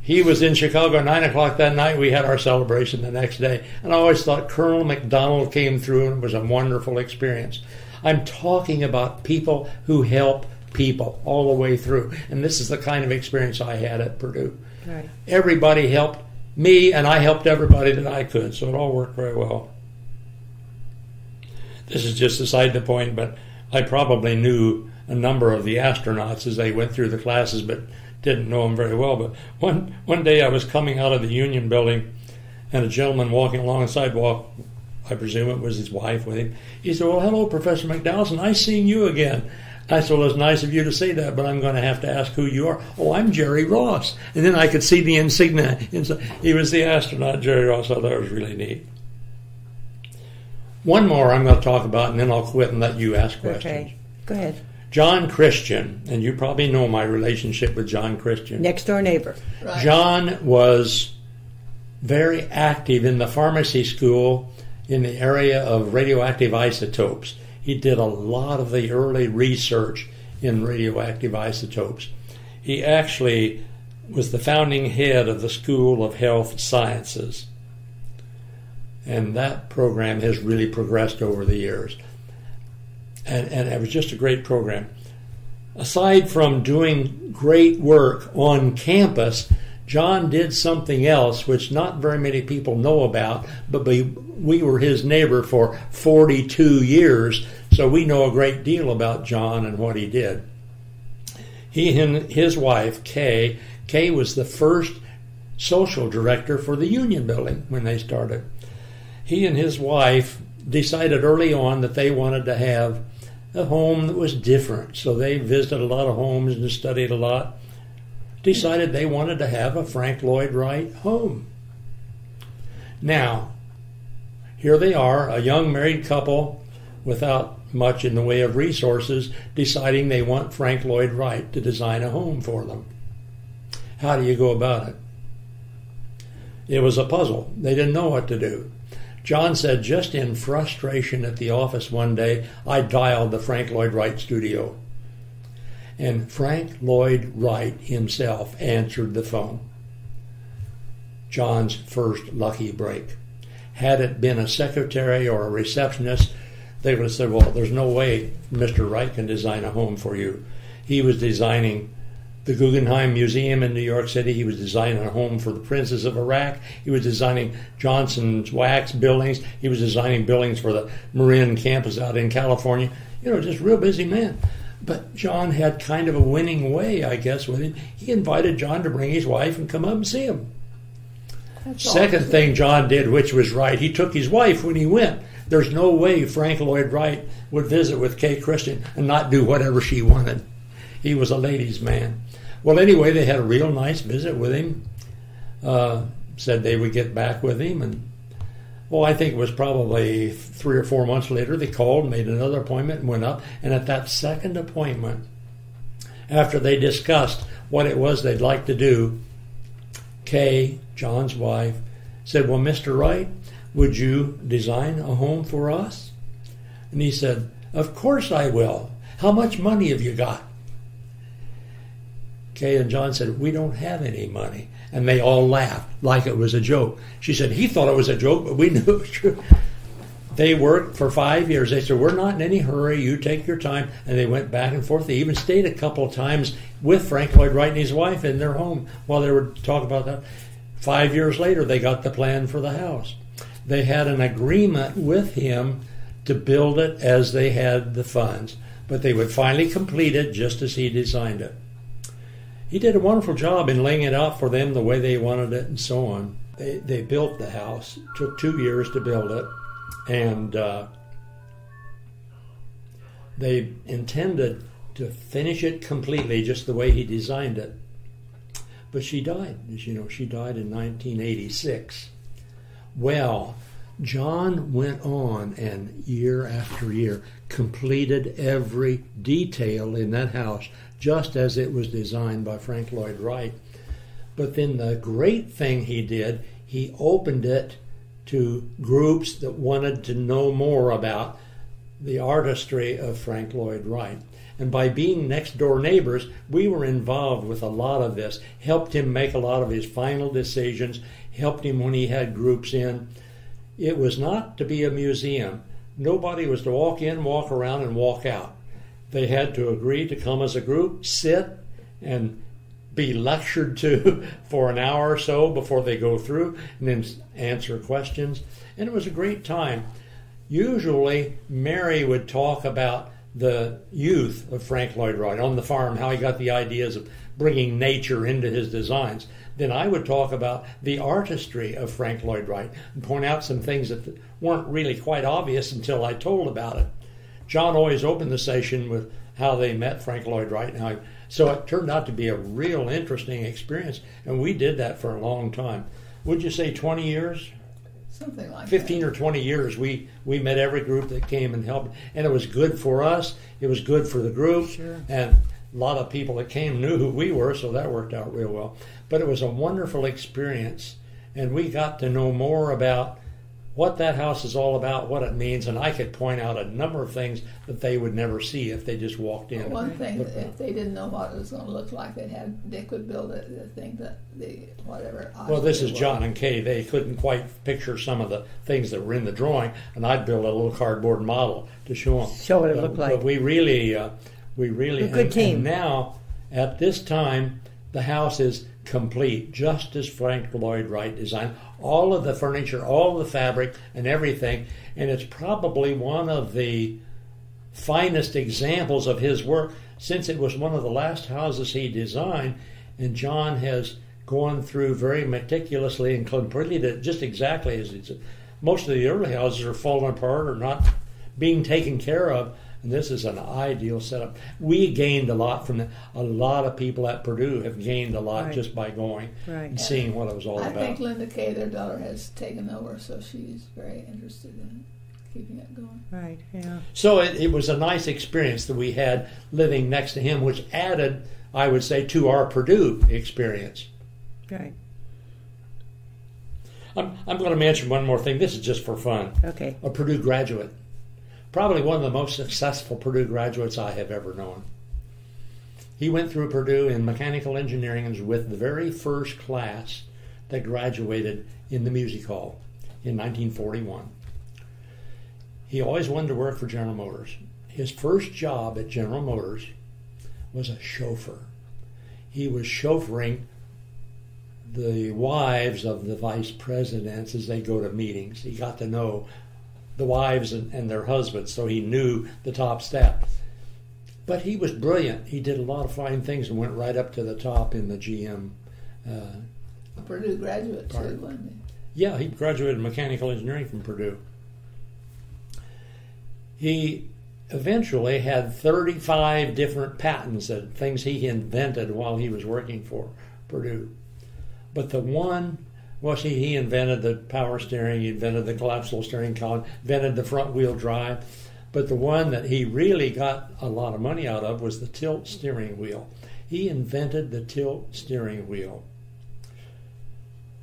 He was in Chicago at 9 o'clock that night. We had our celebration the next day. And I always thought Colonel McDonald came through and it was a wonderful experience. I'm talking about people who help people all the way through. And this is the kind of experience I had at Purdue. Right. Everybody helped me, and I helped everybody that I could. So it all worked very well. This is just aside the point, but I probably knew a number of the astronauts as they went through the classes, but didn't know them very well. But one one day I was coming out of the Union Building, and a gentleman walking along the sidewalk, I presume it was his wife with him. He said, "Well, hello, Professor McDowell. Nice seeing you again." I said, Well, it's nice of you to say that, but I'm going to have to ask who you are. Oh, I'm Jerry Ross. And then I could see the insignia. He was the astronaut, Jerry Ross. I thought that was really neat. One more I'm going to talk about, and then I'll quit and let you ask questions. Okay. Go ahead. John Christian, and you probably know my relationship with John Christian. Next door neighbor. Right. John was very active in the pharmacy school in the area of radioactive isotopes. He did a lot of the early research in radioactive isotopes. He actually was the founding head of the School of Health Sciences. And that program has really progressed over the years. And, and it was just a great program. Aside from doing great work on campus, John did something else which not very many people know about, but we, we were his neighbor for 42 years, so we know a great deal about John and what he did. He and his wife, Kay, Kay was the first social director for the Union Building when they started. He and his wife decided early on that they wanted to have a home that was different. So they visited a lot of homes and studied a lot. Decided they wanted to have a Frank Lloyd Wright home. Now, here they are, a young married couple without much in the way of resources, deciding they want Frank Lloyd Wright to design a home for them. How do you go about it? It was a puzzle. They didn't know what to do. John said, just in frustration at the office one day, I dialed the Frank Lloyd Wright studio. And Frank Lloyd Wright himself answered the phone. John's first lucky break. Had it been a secretary or a receptionist, they would have said, Well, there's no way Mr. Wright can design a home for you. He was designing the Guggenheim Museum in New York City. He was designing a home for the princes of Iraq. He was designing Johnson's wax buildings. He was designing buildings for the Marin campus out in California. You know, just real busy man. But John had kind of a winning way, I guess, with him. He invited John to bring his wife and come up and see him. That's Second awesome. thing John did, which was right, he took his wife when he went. There's no way Frank Lloyd Wright would visit with Kay Christian and not do whatever she wanted. He was a ladies' man. Well, anyway, they had a real nice visit with him. Uh, said they would get back with him, and well, I think it was probably three or four months later. They called, made another appointment, and went up. And at that second appointment, after they discussed what it was they'd like to do, Kay, John's wife, said, "Well, Mr. Wright, would you design a home for us?" And he said, "Of course I will. How much money have you got?" Kay and John said, We don't have any money. And they all laughed like it was a joke. She said, He thought it was a joke, but we knew it was true. They worked for five years. They said, We're not in any hurry. You take your time. And they went back and forth. They even stayed a couple of times with Frank Lloyd Wright and his wife in their home while they were talking about that. Five years later, they got the plan for the house. They had an agreement with him to build it as they had the funds, but they would finally complete it just as he designed it he did a wonderful job in laying it out for them the way they wanted it and so on. They, they built the house. It took two years to build it. And uh, they intended to finish it completely just the way he designed it. But she died. As you know, she died in 1986. Well, John went on and year after year completed every detail in that house just as it was designed by Frank Lloyd Wright. But then the great thing he did, he opened it to groups that wanted to know more about the artistry of Frank Lloyd Wright. And by being next door neighbors, we were involved with a lot of this, helped him make a lot of his final decisions, helped him when he had groups in. It was not to be a museum. Nobody was to walk in, walk around, and walk out. They had to agree to come as a group, sit, and be lectured to for an hour or so before they go through, and then answer questions. And it was a great time. Usually, Mary would talk about the youth of Frank Lloyd Wright on the farm, how he got the ideas of bringing nature into his designs. Then I would talk about the artistry of Frank Lloyd Wright and point out some things that weren't really quite obvious until I told about it. John always opened the session with how they met Frank Lloyd Wright. Now, so it turned out to be a real interesting experience, and we did that for a long time. Would you say 20 years? Something like 15 that. or 20 years we we met every group that came and helped and it was good for us it was good for the group Sure. and a lot of people that came knew who we were so that worked out real well but it was a wonderful experience and we got to know more about what that house is all about what it means and i could point out a number of things that they would never see if they just walked in One thing, if they didn't know what it was going to look like, they had they could build a, the thing that the whatever. Well, this is was. John and Kay. They couldn't quite picture some of the things that were in the drawing, and I'd build a little cardboard model to show them. Show what it but, looked like. But we really, uh, we really, A good and- team. And now, at this time, the house is complete, just as Frank Lloyd Wright designed. All of the furniture, all the fabric, and everything, and it's probably one of the finest examples of his work since it was one of the last houses he designed and John has gone through very meticulously and completed it just exactly as. Most of the early houses are falling apart or not being taken care of, and this is an ideal setup. We gained a lot from it. A lot of people at Purdue have gained a lot Right. just by going Right. and seeing what it was all I about. I think Linda Kay, their daughter, has taken over, so she's very interested in keeping it going. Right, yeah. So it, it was a nice experience that we had living next to him, which added, I would say, to our Purdue experience. Right. I'm, I'm going to mention one more thing. This is just for fun. Okay. A Purdue graduate. Probably one of the most successful Purdue graduates I have ever known. He went through Purdue in mechanical engineering and was with the very first class that graduated in the music hall in 1941. He always wanted to work for General Motors. His first job at General Motors was a chauffeur. He was chauffeuring the wives of the vice presidents as they go to meetings. He got to know the wives and, and their husbands, so he knew the top staff. But he was brilliant. He did a lot of fine things and went right up to the top in the GM. Uh, A Purdue graduate too, wasn't he? yeah, he graduated mechanical engineering from Purdue. He eventually had 35 different patents and things he invented while he was working for Purdue. But the one was he, he invented the power steering, he invented the collapsible steering column, invented the front wheel drive. But the one that he really got a lot of money out of was the tilt steering wheel. He invented the tilt steering wheel.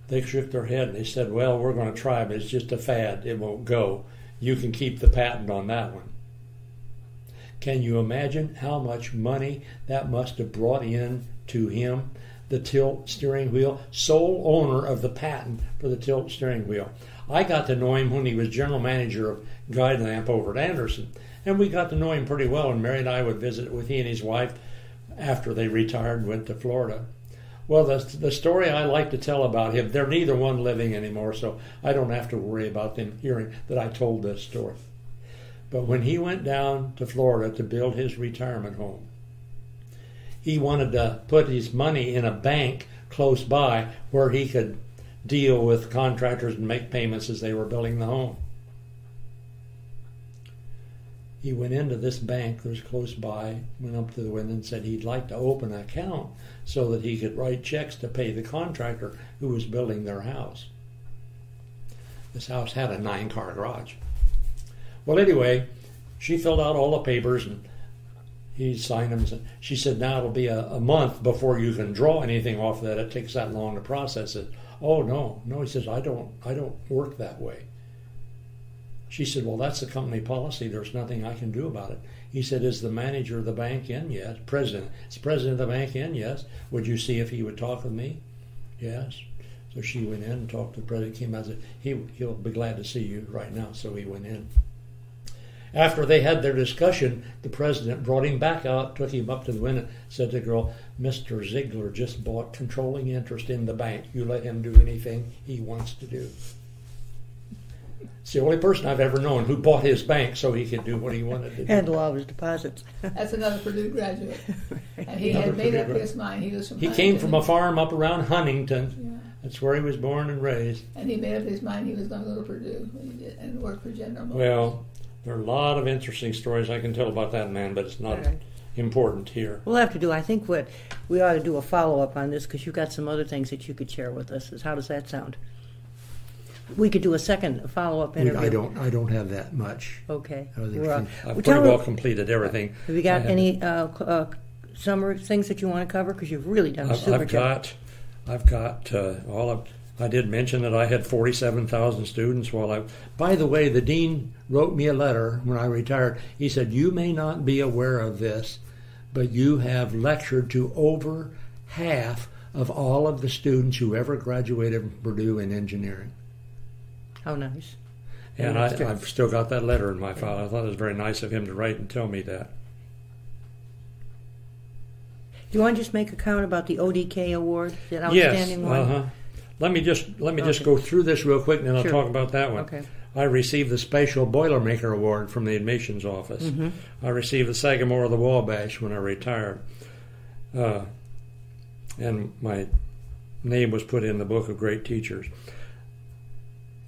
They shook their head and they said, Well, we're going to try, but it's just a fad. It won't go. You can keep the patent on that one. Can you imagine how much money that must have brought in to him? The tilt steering wheel, sole owner of the patent for the tilt steering wheel. I got to know him when he was general manager of Guide Lamp over at Anderson, and we got to know him pretty well. And Mary and I would visit with he and his wife after they retired and went to Florida. Well, the, the story I like to tell about him, they're neither one living anymore, so I don't have to worry about them hearing that I told this story. But when he went down to Florida to build his retirement home, he wanted to put his money in a bank close by where he could deal with contractors and make payments as they were building the home. He went into this bank that was close by, went up to the window and said he'd like to open an account so that he could write checks to pay the contractor who was building their house. This house had a nine car garage. Well, anyway, she filled out all the papers and he signed them. She said, Now it'll be a, a month before you can draw anything off of that. It takes that long to process it. Oh, no. No, he says, I don't, I don't work that way. She said, Well, that's the company policy. There's nothing I can do about it. He said, Is the manager of the bank in? Yes. President. Is the president of the bank in? Yes. Would you see if he would talk with me? Yes. So she went in and talked to the president. Came out and said, he, He'll be glad to see you right now. So he went in. After they had their discussion, the president brought him back out, took him up to the window, said to the girl, Mr. Ziegler just bought controlling interest in the bank. You let him do anything he wants to do. It's the only person I've ever known who bought his bank so he could do what he wanted to do. Handle all his deposits. That's another Purdue graduate. And he Another had made up Purdue his mind. He was from He came from a farm up around Huntington. Yeah. That's where he was born and raised. And he made up his mind he was going to go to Purdue and, and work for General Motors. Well, there are a lot of interesting stories I can tell about that man, but it's not All right. important here. We'll have to do. I think what we ought to do a follow up on this because you've got some other things that you could share with us. Is how does that sound? We could do a second follow up interview. I don't. I don't have that much. Okay. We're, uh, than- I've pretty tell- well completed everything. Have you got any uh, uh, summary things that you want to cover? Because you've really done a I've, super I've job. got, I've got uh, all of. I did mention that I had forty-seven thousand students. While I, by the way, the dean wrote me a letter when I retired. He said, "You may not be aware of this, but you have lectured to over half of all of the students who ever graduated from Purdue in engineering." How nice. And I, I've still got that letter in my file. I thought it was very nice of him to write and tell me that. Do you want to just make a comment about the ODK award, that yes. outstanding one? Uh-huh. Let me just let me just go through this real quick, and then I'll talk about that one. Okay. I received the Special Boilermaker Award from the admissions office. Mm-hmm. I received the Sagamore of the Wabash when I retired. Uh, and my name was put in the Book of Great Teachers.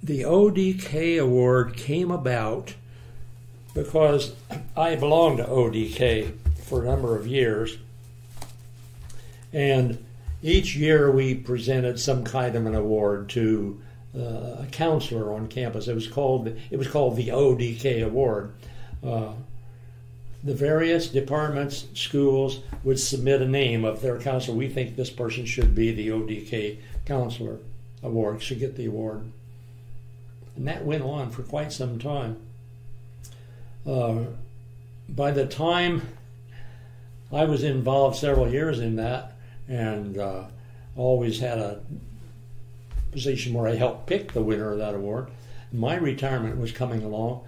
The ODK Award came about because I belonged to ODK for a number of years. And each year we presented some kind of an award to uh, a counselor on campus. It was called it was called the ODK Award. Uh, the various departments, schools would submit a name of their counselor. We think this person should be the ODK counselor award, should get the award. And that went on for quite some time. Uh, by the time I was involved several years in that, and uh, always had a position where I helped pick the winner of that award. My retirement was coming along.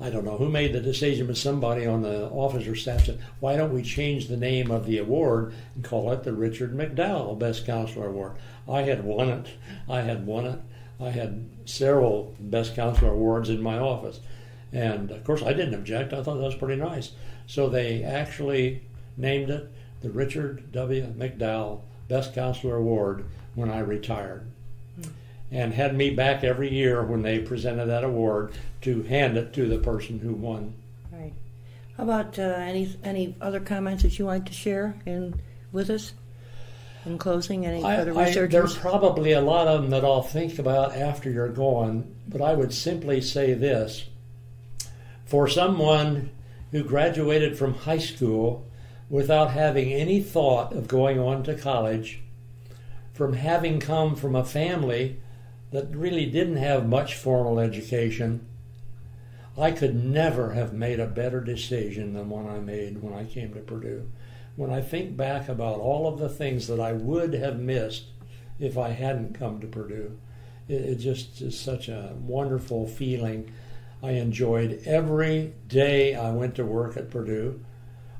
I don't know who made the decision, but somebody on the officer staff said, "Why don't we change the name of the award and call it the Richard McDowell Best Counselor Award?" I had won it. I had won it. I had several Best Counselor awards in my office, and of course I didn't object. I thought that was pretty nice. So they actually named it the Richard W. McDowell Best Counselor Award when I retired. And had me back every year when they presented that award to hand it to the person who won. Right. How about uh, any any other comments that you like to share in with us? In closing, any I, further I, researchers? there's probably a lot of them that I'll think about after you're gone, but I would simply say this. For someone who graduated from high school without having any thought of going on to college, from having come from a family that really didn't have much formal education, I could never have made a better decision than one I made when I came to Purdue. When I think back about all of the things that I would have missed if I hadn't come to Purdue, it, it just is such a wonderful feeling. I enjoyed every day I went to work at Purdue.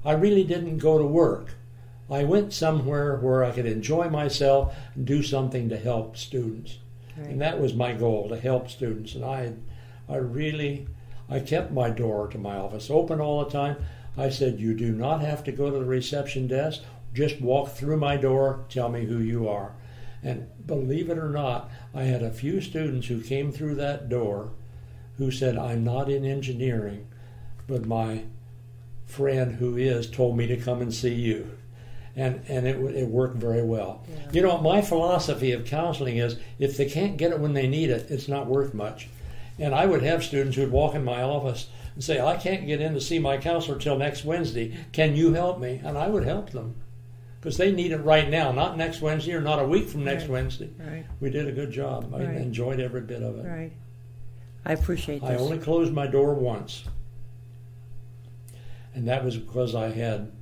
I really didn't go to work. I went somewhere where I could enjoy myself and do something to help students. Right. And that was my goal to help students. And I, I really, I kept my door to my office open all the time. I said, You do not have to go to the reception desk. Just walk through my door, tell me who you are. And believe it or not, I had a few students who came through that door who said, I'm not in engineering, but my friend who is told me to come and see you. And, and it, it worked very well. Yeah. You know, my philosophy of counseling is if they can't get it when they need it, it's not worth much. And I would have students who would walk in my office and say, I can't get in to see my counselor till next Wednesday. Can you help me? And I would help them because they need it right now, not next Wednesday or not a week from next Right. Wednesday. Right. We did a good job. I Right. enjoyed every bit of it. Right. I appreciate I only closed my door once. And that was because I had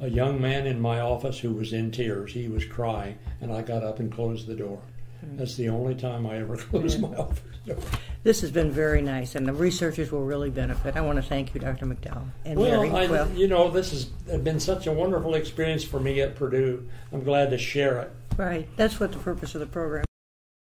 a young man in my office who was in tears. He was crying, and I got up and closed the door. Hmm. That's the only time I ever closed my office door. This has been very nice, and the researchers will really benefit. I want to thank you, Dr. McDowell. And Mary. I, well, you know, this has been such a wonderful experience for me at Purdue. I'm glad to share it. right. That's what the purpose of the program